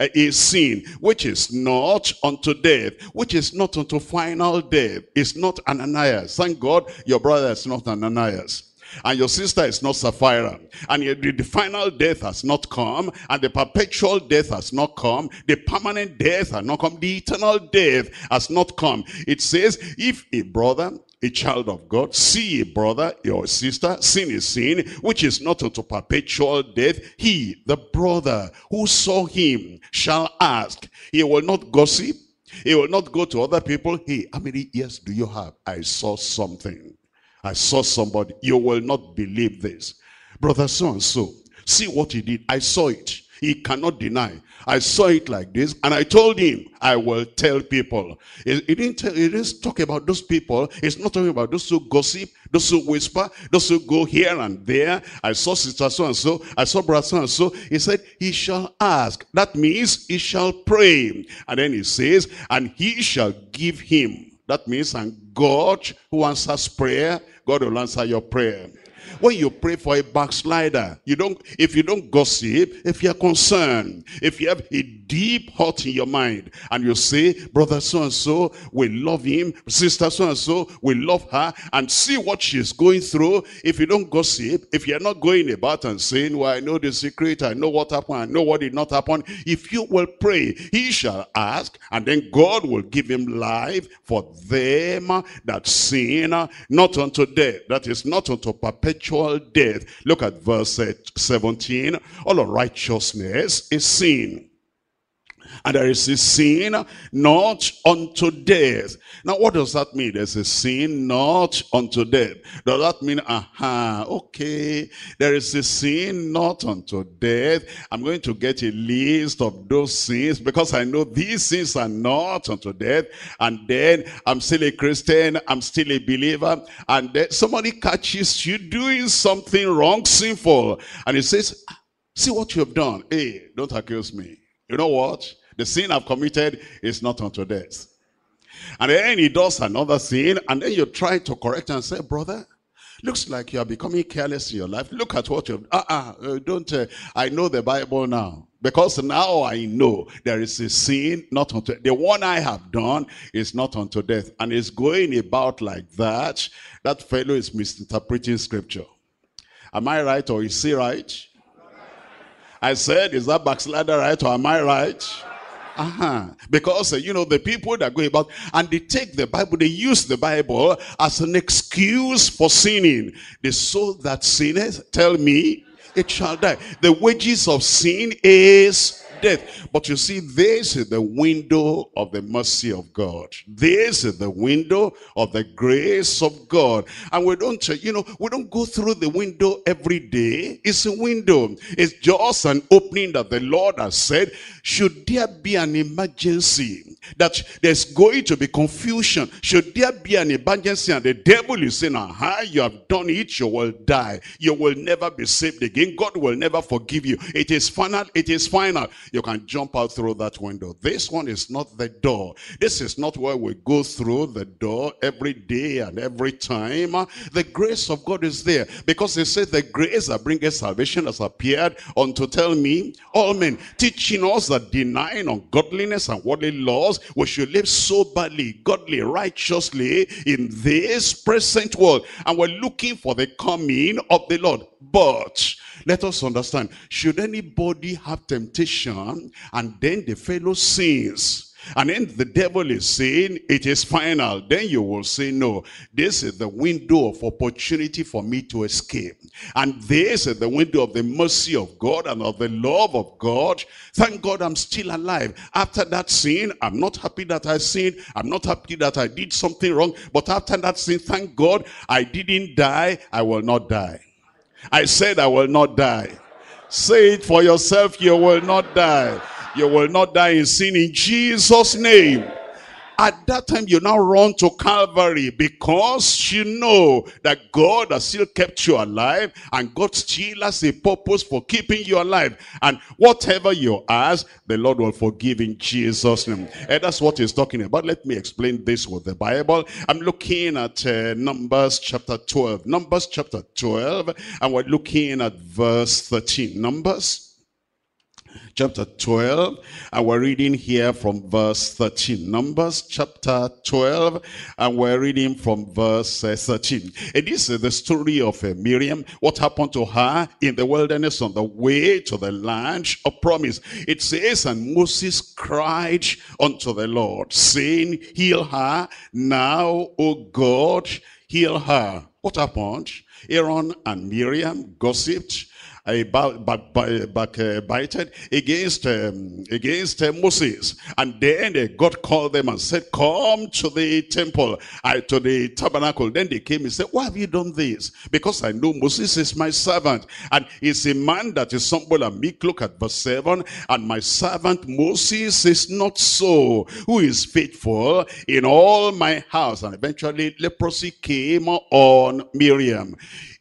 a sin which is not unto death, which is not unto final death, is not Ananias. Thank God your brother is not Ananias and your sister is not Sapphira, and the final death has not come, and the perpetual death has not come, the permanent death has not come, the eternal death has not come. It says, if a brother a child of God, see a brother or sister, sin is sin, which is not unto perpetual death. He, the brother who saw him, shall ask. He will not gossip. He will not go to other people. Hey, how many years do you have? I saw something. I saw somebody. You will not believe this. Brother so-and-so, see what he did. I saw it. He cannot deny. I saw it like this, and I told him, I will tell people. He, didn't tell, he didn't talk about those people. He's not talking about those who gossip, those who whisper, those who go here and there. I saw sister so-and-so, I saw brother so-and-so. He said, he shall ask. That means he shall pray. And then he says, and he shall give him. That means, and God who answers prayer, God will answer your prayer. When you pray for a backslider, you don't, if you don't gossip, if you're concerned, if you have a deep hurt in your mind, and you say, brother so-and-so, we love him, sister so-and-so, we love her, and see what she's going through. If you don't gossip, if you're not going about and saying, well, I know the secret, I know what happened, I know what did not happen, if you will pray, he shall ask, and then God will give him life for them that sin, not unto death, that is not unto perpetual death. Look at verse 17. All unrighteousness is sin and there is a sin not unto death. Now, what does that mean? There's a sin not unto death. Does that mean, aha, okay, there is a sin not unto death. I'm going to get a list of those sins because I know these sins are not unto death. And then I'm still a Christian, I'm still a believer, and then somebody catches you doing something wrong, sinful, and he says, ah, see what you have done. Hey, don't accuse me. You know what? The sin I've committed is not unto death. And then he does another sin, and then you try to correct and say, brother, looks like you are becoming careless in your life. Look at what you've, uh-uh, uh, don't, uh, I know the Bible now. Because now I know there is a sin not unto, the one I have done is not unto death. And it's going about like that. That fellow is misinterpreting scripture. Am I right or is he right? I said, is that backslider right or am I right? Uh-huh. Because, uh, you know, the people that go about and they take the Bible, they use the Bible as an excuse for sinning. The soul that sinneth, tell me, it shall die. The wages of sin is death. But you see, this is the window of the mercy of God. This is the window of the grace of God. And we don't, uh, you know, we don't go through the window every day. It's a window. It's just an opening that the Lord has said, should there be an emergency, that there's going to be confusion, should there be an emergency and the devil is saying, aha, you have done it, you will die. You will never be saved again. God will never forgive you. It is final. It is final. You can jump out through that window. This one is not the door. This is not where we go through the door every day and every time. The grace of God is there because they say the grace that bringeth salvation has appeared unto tell me all men, teaching us that denying ungodliness and worldly laws, we should live soberly, godly, righteously in this present world. And we're looking for the coming of the Lord. But let us understand, should anybody have temptation and then the fellow sins, and then the devil is saying it is final. Then you will say, no, this is the window of opportunity for me to escape. And this is the window of the mercy of God and of the love of God. Thank God I'm still alive. After that sin, I'm not happy that I sinned. I'm not happy that I did something wrong. But after that sin, thank God I didn't die. I will not die. I said I will not die. Say it for yourself, you will not die. You will not die in sin in Jesus' name. At that time, you now run to Calvary because you know that God has still kept you alive and God still has a purpose for keeping you alive. And whatever you ask, the Lord will forgive in Jesus' name. And that's what he's talking about. Let me explain this with the Bible. I'm looking at uh, Numbers chapter 12. Numbers chapter 12, and we're looking at verse 13. Numbers chapter 12 and we're reading here from verse 13 numbers chapter 12 and we're reading from verse uh, 13 and this is the story of uh, miriam. What happened to her in the wilderness on the way to the land of promise? It says and moses cried unto the lord saying heal her now o god heal her what happened? Aaron and miriam gossiped backbited against um, against uh, Moses. And then uh, God called them and said, come to the temple, uh, to the tabernacle. Then they came and said, why have you done this? Because I know Moses is my servant. And he's a man that is humble and meek. Look at verse 7. And my servant Moses is not so, who is faithful in all my house. And eventually leprosy came on Miriam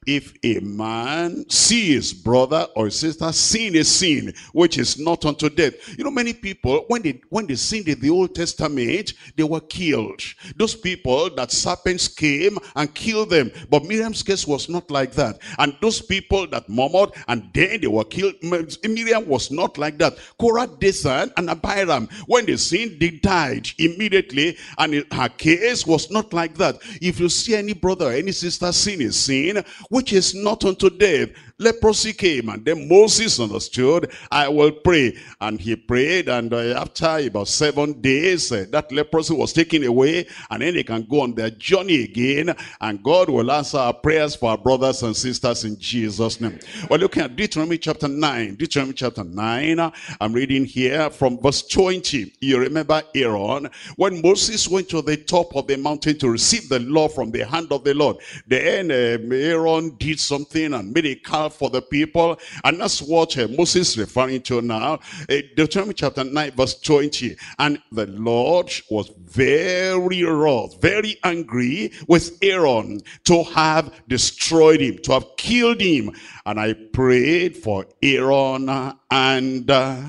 if a man see his brother or sister sin a sin which is not unto death. You know many people when they when they sinned in the old testament they were killed. Those people that serpents came and killed them. But miriam's case was not like that. And those people that murmured and then they were killed miriam was not like that. Korah dathan and abiram when they sinned they died immediately. And her case was not like that. If you see any brother or any sister sin a sin which is not unto death leprosy came and then Moses understood, I will pray. And he prayed and uh, after about seven days, uh, that leprosy was taken away and then they can go on their journey again and God will answer our prayers for our brothers and sisters in Jesus' name. We're looking at Deuteronomy chapter 9. Deuteronomy chapter 9, I'm reading here from verse 20. You remember Aaron, when Moses went to the top of the mountain to receive the law from the hand of the Lord, then uh, Aaron did something and made a calf for the people. And that's what uh, Moses is referring to now. Uh, Deuteronomy chapter 9 verse 20. And the Lord was very wroth, very angry with Aaron to have destroyed him, to have killed him. And I prayed for Aaron and uh,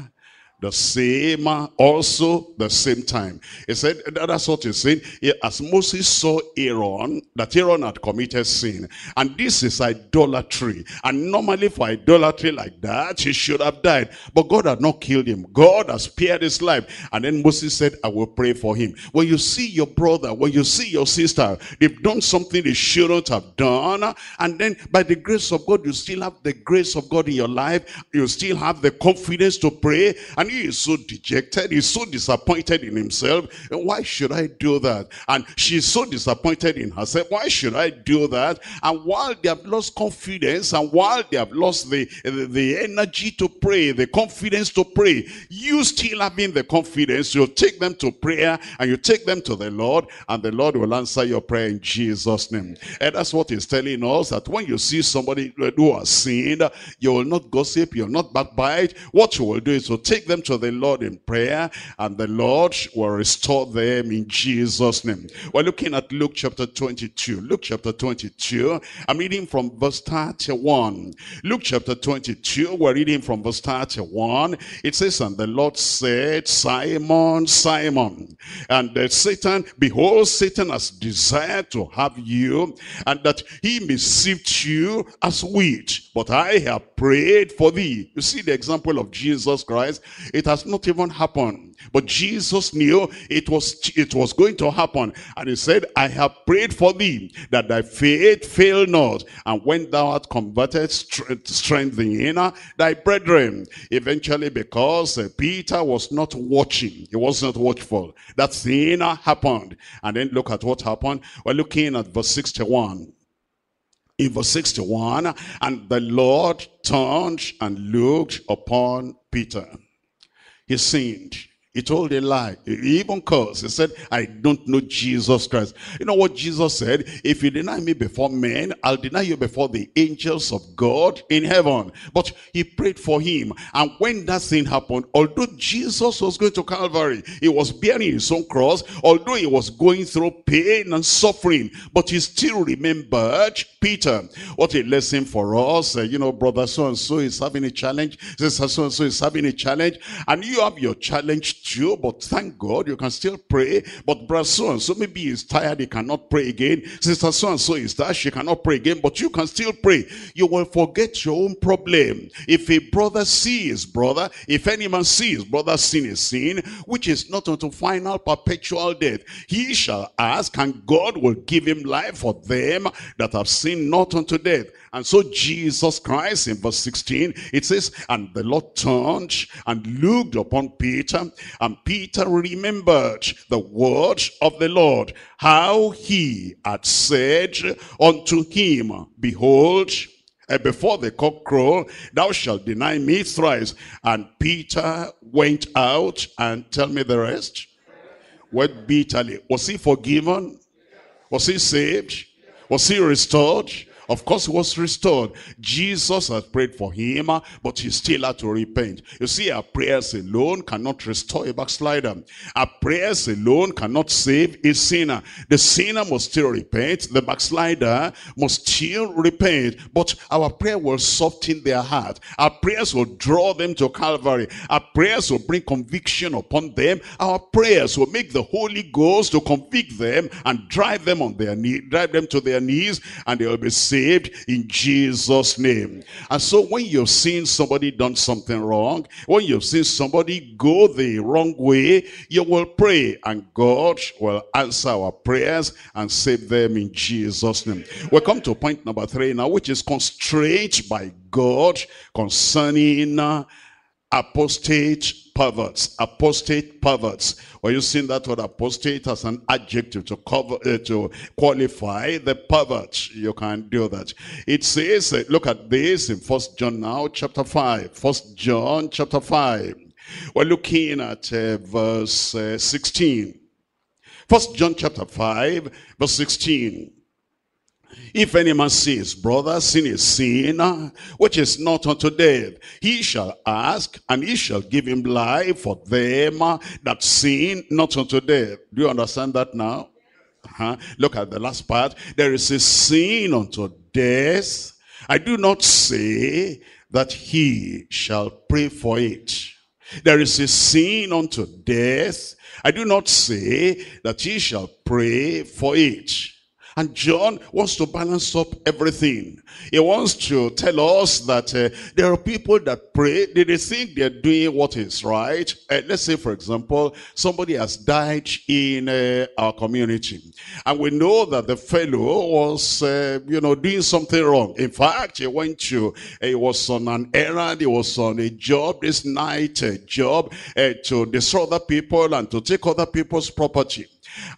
the same uh, also the same time. He said that's what he's saying. As moses saw aaron that aaron had committed sin and this is idolatry. And normally for idolatry like that he should have died. But god had not killed him. God has spared his life. And then moses said i will pray for him. When you see your brother when you see your sister they've done something they shouldn't have done and then by the grace of god you still have the grace of god in your life. You still have the confidence to pray. And He is so dejected, he's so disappointed in himself. Why should I do that? And she's so disappointed in herself. Why should I do that? And while they have lost confidence and while they have lost the, the, the energy to pray, the confidence to pray, you still have having the confidence, you take them to prayer and you take them to the Lord and the Lord will answer your prayer in Jesus' name. And that's what he's telling us that when you see somebody who has sinned, you will not gossip, you will not backbite. What you will do is to take them to the Lord in prayer and the Lord will restore them in Jesus' name. We're looking at Luke chapter 22. Luke chapter 22. I'm reading from verse 31. Luke chapter 22, we're reading from verse 31. It says, And the Lord said, Simon, Simon. And uh, Satan, behold, Satan has desired to have you, and that he may sift you as wheat. But I have prayed for thee. You see the example of Jesus Christ. It has not even happened. But Jesus knew it was, it was going to happen. And he said, I have prayed for thee, that thy faith fail not. And when thou art converted, strengthening thy brethren. Eventually, because uh, Peter was not watching, he was not watchful. That thing happened. And then look at what happened. We're looking at verse 61 in verse 61, and the Lord turned and looked upon Peter. He sinned. He told a lie. He even cursed. He said, I don't know Jesus Christ. You know what Jesus said? If you deny me before men, I'll deny you before the angels of God in heaven. But he prayed for him. And when that thing happened, although Jesus was going to Calvary, he was bearing his own cross, although he was going through pain and suffering, but he still remembered Peter. What a lesson for us. Uh, you know, brother so-and-so is having a challenge. Sister so-and-so is having a challenge. And you have your challenge you, but thank God you can still pray. But brother so-and-so maybe he's tired, he cannot pray again. Sister so-and-so is that, she cannot pray again, but you can still pray. You will forget your own problem. If a brother sees brother, if any man sees brother sin is sin, which is not unto final perpetual death, he shall ask, and God will give him life for them that have sinned not unto death. And so Jesus Christ in verse 16, it says, And the Lord turned and looked upon Peter, and Peter remembered the words of the Lord, how he had said unto him, Behold, eh, before the cock crow, thou shalt deny me thrice. And Peter went out and tell me the rest. Went bitterly. Was he forgiven? Was he saved? Was he restored? Of course, he was restored. Jesus has prayed for him, but he still had to repent. You see, our prayers alone cannot restore a backslider. Our prayers alone cannot save a sinner. The sinner must still repent. The backslider must still repent. But our prayer will soften their heart. Our prayers will draw them to Calvary. Our prayers will bring conviction upon them. Our prayers will make the Holy Ghost to convict them and drive them on their knee, drive them to their knees, and they will be saved saved in Jesus' name. And so when you've seen somebody done something wrong, when you've seen somebody go the wrong way, you will pray and God will answer our prayers and save them in Jesus' name. We come to point number three now, which is constraint by God concerning uh, apostate perverts, apostate perverts. Or you seeing that word apostate as an adjective to cover uh, to qualify the pervert. You can do that. It says, uh, look at this in First John now, chapter 5. First John chapter 5. We're looking at uh, verse uh, 16. First John chapter 5, verse 16. If any man his brother sin is sin which is not unto death, he shall ask, and he shall give him life for them that sin not unto death. Do you understand that now? Uh -huh. Look at the last part. There is a sin unto death. I do not say that he shall pray for it. There is a sin unto death. I do not say that he shall pray for it. And John wants to balance up everything. He wants to tell us that uh, there are people that pray, they, they think they're doing what is right. Uh, let's say, for example, somebody has died in uh, our community. And we know that the fellow was, uh, you know, doing something wrong. In fact, he went to, he was on an errand, he was on a job, this night uh, job, uh, to destroy other people and to take other people's property.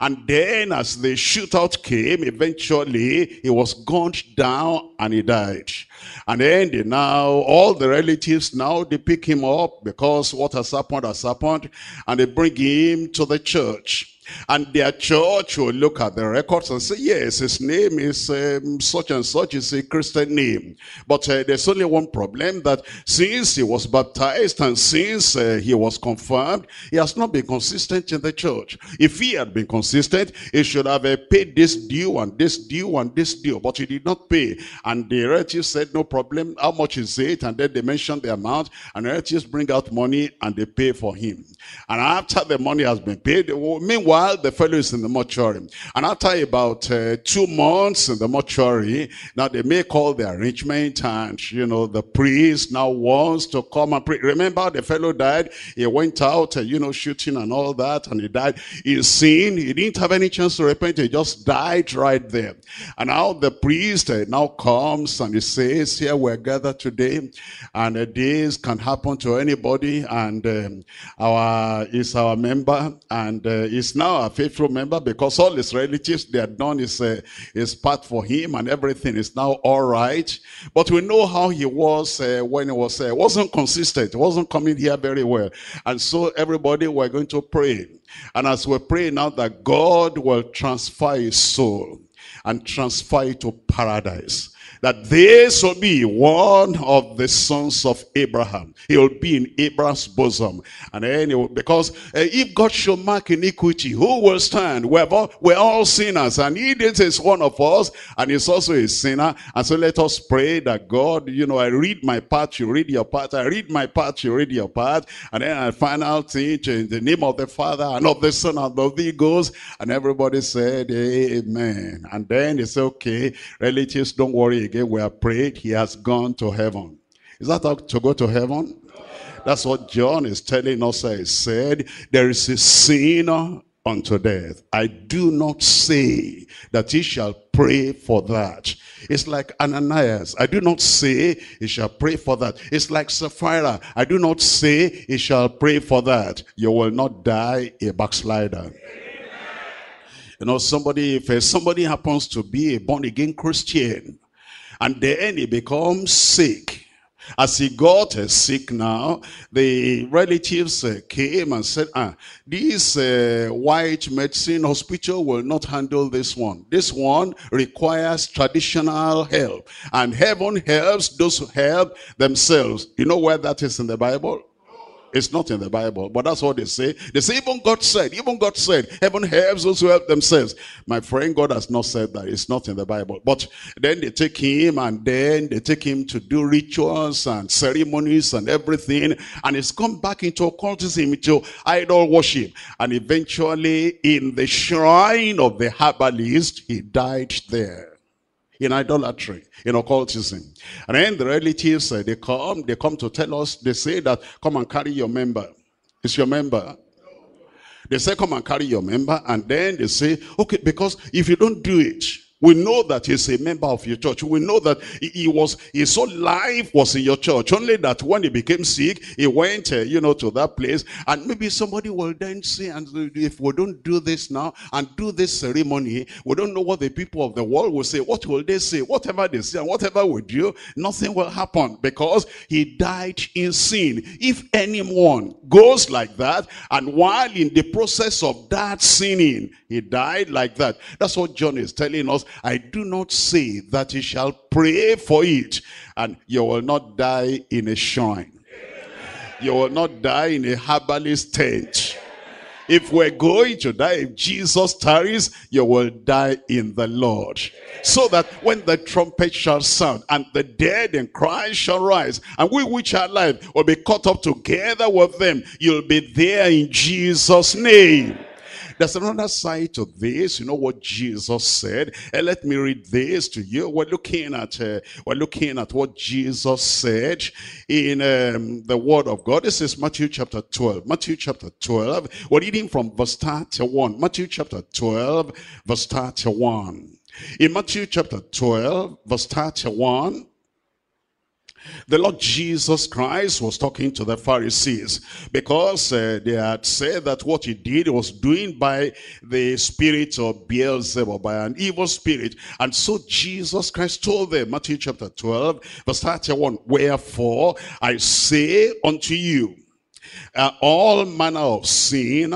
And then as the shootout came, eventually he was gunned down and he died. And then they now, all the relatives now, they pick him up because what has happened has happened. And they bring him to the church. And their church will look at the records and say, yes, his name is um, such and such, is a Christian name. But uh, there's only one problem that since he was baptized and since uh, he was confirmed, he has not been consistent in the church. If he had been consistent, he should have uh, paid this due and this due and this due, but he did not pay. And the relatives said, no problem, how much is it? And then they mentioned the amount, and the relatives bring out money and they pay for him. And after the money has been paid, meanwhile, while the fellow is in the mortuary. And after about uh, two months in the mortuary, now they make all the arrangement and, you know, the priest now wants to come and pray. Remember the fellow died, he went out, uh, you know, shooting and all that, and he died in sin. He didn't have any chance to repent, he just died right there. And now the priest uh, now comes and he says, here we're gathered today, and uh, this can happen to anybody, and um, our is our member, and uh, is now a faithful member because all his relatives, they had done his, uh, his part for him and everything is now all right. But we know how he was uh, when he was, uh, wasn't consistent, wasn't coming here very well. And so everybody were going to pray. And as we pray now that God will transfer his soul and transfer it to paradise that this will be one of the sons of Abraham. He will be in Abraham's bosom. And anyway, because uh, if God shall mark iniquity, who will stand? We're all, we're all sinners, and he is one of us, and he's also a sinner. And so let us pray that God, you know, I read my part, you read your part. I read my part, you read your part. And then I find out in the name of the Father and of the Son and of the Ghost. And everybody said, Amen. And then say, okay, relatives, don't worry again, we have prayed, he has gone to heaven. Is that to go to heaven? That's what John is telling us. He said, there is a sinner unto death. I do not say that he shall pray for that. It's like Ananias. I do not say he shall pray for that. It's like Sapphira. I do not say he shall pray for that. You will not die a backslider. You know, somebody, if somebody happens to be a born-again Christian, and then he becomes sick. As he got uh, sick now, the relatives uh, came and said, ah, this uh, white medicine hospital will not handle this one. This one requires traditional help. And heaven helps those who help themselves. You know where that is in the Bible? It's not in the Bible, but that's what they say. They say, even God said, even God said, heaven helps those who help themselves. My friend, God has not said that. It's not in the Bible. But then they take him and then they take him to do rituals and ceremonies and everything. And it's come back into occultism, into idol worship. And eventually in the shrine of the herbalist, he died there in idolatry, in occultism. And then the relatives, uh, they come, they come to tell us, they say that, come and carry your member. It's your member. They say, come and carry your member. And then they say, okay, because if you don't do it, we know that he's a member of your church. We know that he was, his whole life was in your church. Only that when he became sick, he went, uh, you know, to that place. And maybe somebody will then say, and if we don't do this now and do this ceremony, we don't know what the people of the world will say. What will they say? Whatever they say and whatever we do, nothing will happen because he died in sin. If anyone goes like that, and while in the process of that sinning, he died like that. That's what John is telling us. I do not say that he shall pray for it. And you will not die in a shrine. You will not die in a herbalist tent. If we're going to die, if Jesus tarries, you will die in the Lord. So that when the trumpet shall sound and the dead in Christ shall rise, and we which are alive will be caught up together with them, you'll be there in Jesus' name. There's another side to this. You know what Jesus said? And let me read this to you. We're looking at uh, we're looking at what Jesus said in um, the Word of God. This is Matthew chapter 12. Matthew chapter 12. We're reading from verse 31. Matthew chapter 12, verse 31. In Matthew chapter 12, verse 31, the Lord Jesus Christ was talking to the Pharisees because uh, they had said that what he did was doing by the spirit of Beelzebub, by an evil spirit. And so Jesus Christ told them, Matthew chapter 12, verse 31, Wherefore I say unto you, uh, all manner of sin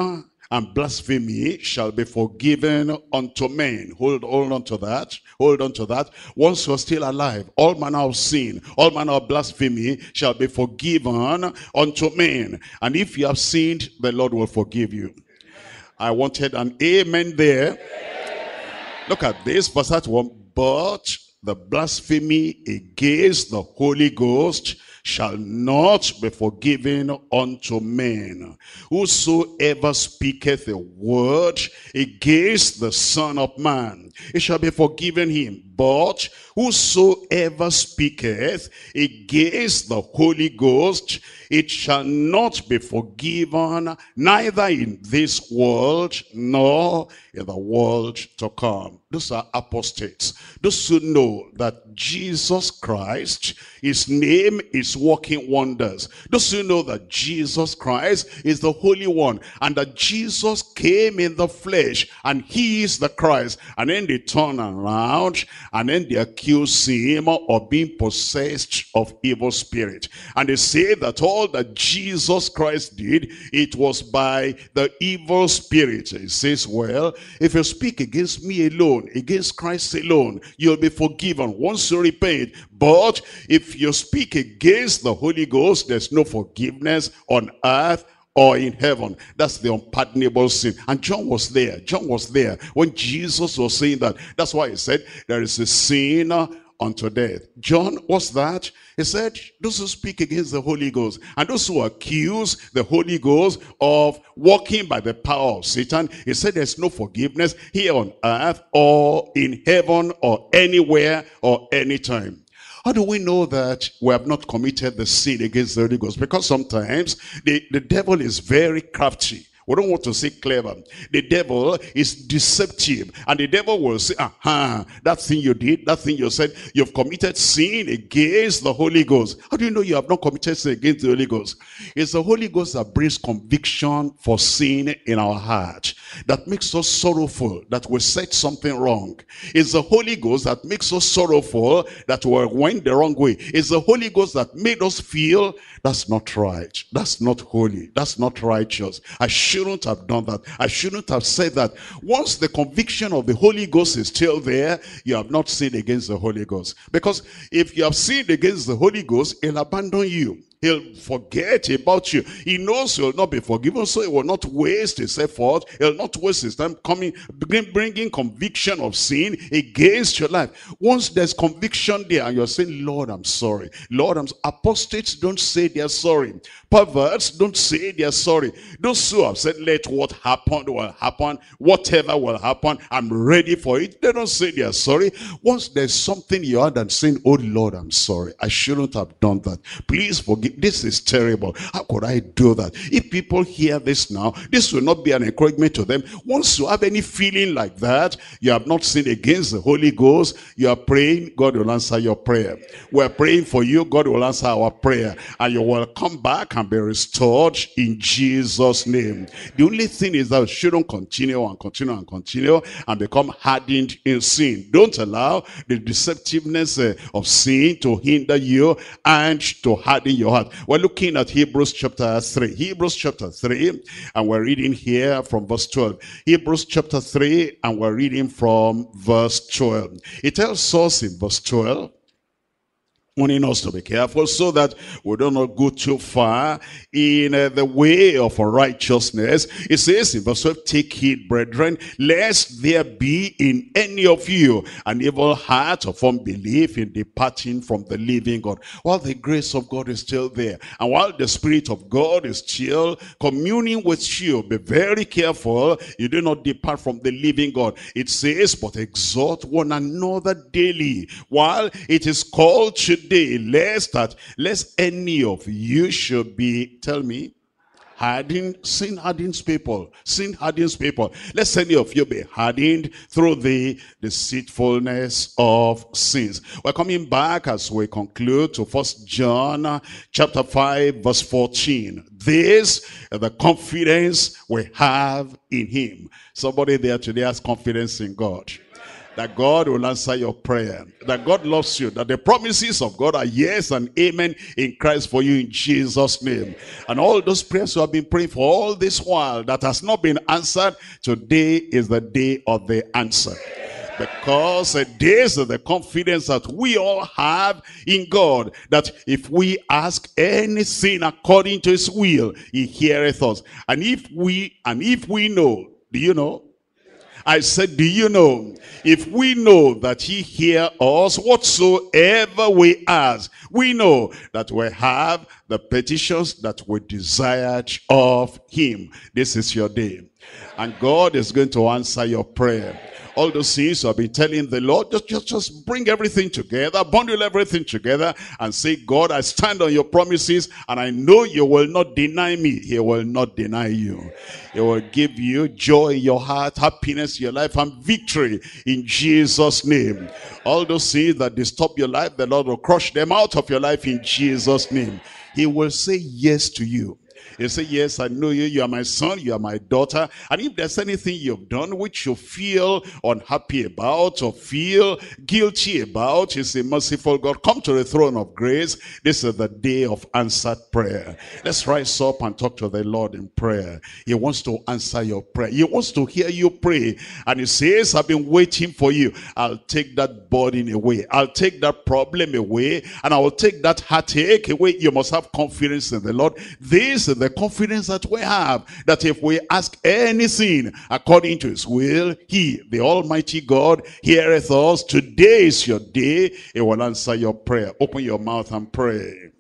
and blasphemy shall be forgiven unto men. Hold, hold on to that. Hold on to that. Once you're still alive, all manner of sin, all manner of blasphemy shall be forgiven unto men. And if you have sinned, the Lord will forgive you. I wanted an amen there. Look at this, verse 1. But the blasphemy against the Holy Ghost shall not be forgiven unto men. Whosoever speaketh a word against the Son of Man, it shall be forgiven him. But whosoever speaketh against the Holy Ghost, it shall not be forgiven, neither in this world nor in the world to come. Those are apostates. Those who know that Jesus Christ, his name is working wonders. Those who know that Jesus Christ is the Holy One and that Jesus came in the flesh and he is the Christ. And then they turn around and then they accuse him of being possessed of evil spirit. And they say that all that Jesus Christ did, it was by the evil spirit. He says, well, if you speak against me alone, against Christ alone, you'll be forgiven once you repent. But if you speak against the Holy Ghost, there's no forgiveness on earth or in heaven. That's the unpardonable sin. And John was there. John was there when Jesus was saying that. That's why he said, there is a sin unto death. John, what's that? He said, those who speak against the Holy Ghost and those who accuse the Holy Ghost of walking by the power of Satan, he said there's no forgiveness here on earth or in heaven or anywhere or anytime. How do we know that we have not committed the sin against the Holy Ghost? Because sometimes the, the devil is very crafty. We don't want to say clever. The devil is deceptive. And the devil will say, aha, that thing you did, that thing you said, you've committed sin against the Holy Ghost. How do you know you have not committed sin against the Holy Ghost? It's the Holy Ghost that brings conviction for sin in our heart. That makes us sorrowful that we said something wrong. It's the Holy Ghost that makes us sorrowful that we went the wrong way. It's the Holy Ghost that made us feel that's not right. That's not holy. That's not righteous. I shouldn't have done that. I shouldn't have said that. Once the conviction of the Holy Ghost is still there, you have not sinned against the Holy Ghost. Because if you have sinned against the Holy Ghost, he'll abandon you. He'll forget about you. He knows you'll not be forgiven, so he will not waste his effort. He'll not waste his time coming, bringing conviction of sin against your life. Once there's conviction there and you're saying, Lord, I'm sorry. Lord, I'm apostates don't say they're sorry. Perverts don't say they're sorry. Those who have said, let what happened will happen, whatever will happen, I'm ready for it. They don't say they're sorry. Once there's something you had and saying, oh Lord, I'm sorry. I shouldn't have done that. Please forgive. This is terrible. How could I do that? If people hear this now, this will not be an encouragement to them. Once you have any feeling like that, you have not sinned against the Holy Ghost, you are praying, God will answer your prayer. We're praying for you, God will answer our prayer. And you will come back and be restored in Jesus' name. The only thing is that we shouldn't continue and continue and continue and become hardened in sin. Don't allow the deceptiveness uh, of sin to hinder you and to harden your heart. We're looking at Hebrews chapter 3. Hebrews chapter 3 and we're reading here from verse 12. Hebrews chapter 3 and we're reading from verse 12. It tells us in verse 12 warning us to be careful so that we do not go too far in uh, the way of righteousness. It says in verse 12, take heed, brethren, lest there be in any of you an evil heart of unbelief in departing from the living God. While the grace of God is still there, and while the Spirit of God is still communing with you, be very careful you do not depart from the living God. It says, but exhort one another daily, while it is called to today, lest that, lest any of you should be, tell me, hardened, sin hardened people, sin hardened people. Let any of you be hardened through the deceitfulness of sins. We're coming back as we conclude to First John chapter 5 verse 14. This is the confidence we have in him. Somebody there today has confidence in God that God will answer your prayer, that God loves you, that the promises of God are yes and amen in Christ for you in Jesus' name. And all those prayers you have been praying for all this while that has not been answered, today is the day of the answer. Because this is the confidence that we all have in God, that if we ask anything according to his will, he heareth us. And if we, and if we know, do you know? I said, do you know, if we know that he hear us whatsoever we ask, we know that we have the petitions that we desired of him. This is your day. And God is going to answer your prayer all those things I've been telling the Lord, just, just, just bring everything together, bundle everything together and say, God, I stand on your promises and I know you will not deny me. He will not deny you. He will give you joy in your heart, happiness in your life and victory in Jesus' name. All those things that disturb your life, the Lord will crush them out of your life in Jesus' name. He will say yes to you. You say, yes, I know you. You are my son. You are my daughter. And if there's anything you've done which you feel unhappy about or feel guilty about, he's a merciful God. Come to the throne of grace. This is the day of answered prayer. Let's rise up and talk to the Lord in prayer. He wants to answer your prayer. He wants to hear you pray. And he says, I've been waiting for you. I'll take that burden away. I'll take that problem away. And I will take that heartache away. You must have confidence in the Lord. This is the the confidence that we have that if we ask anything according to his will, he, the Almighty God, heareth us. Today is your day. He will answer your prayer. Open your mouth and pray.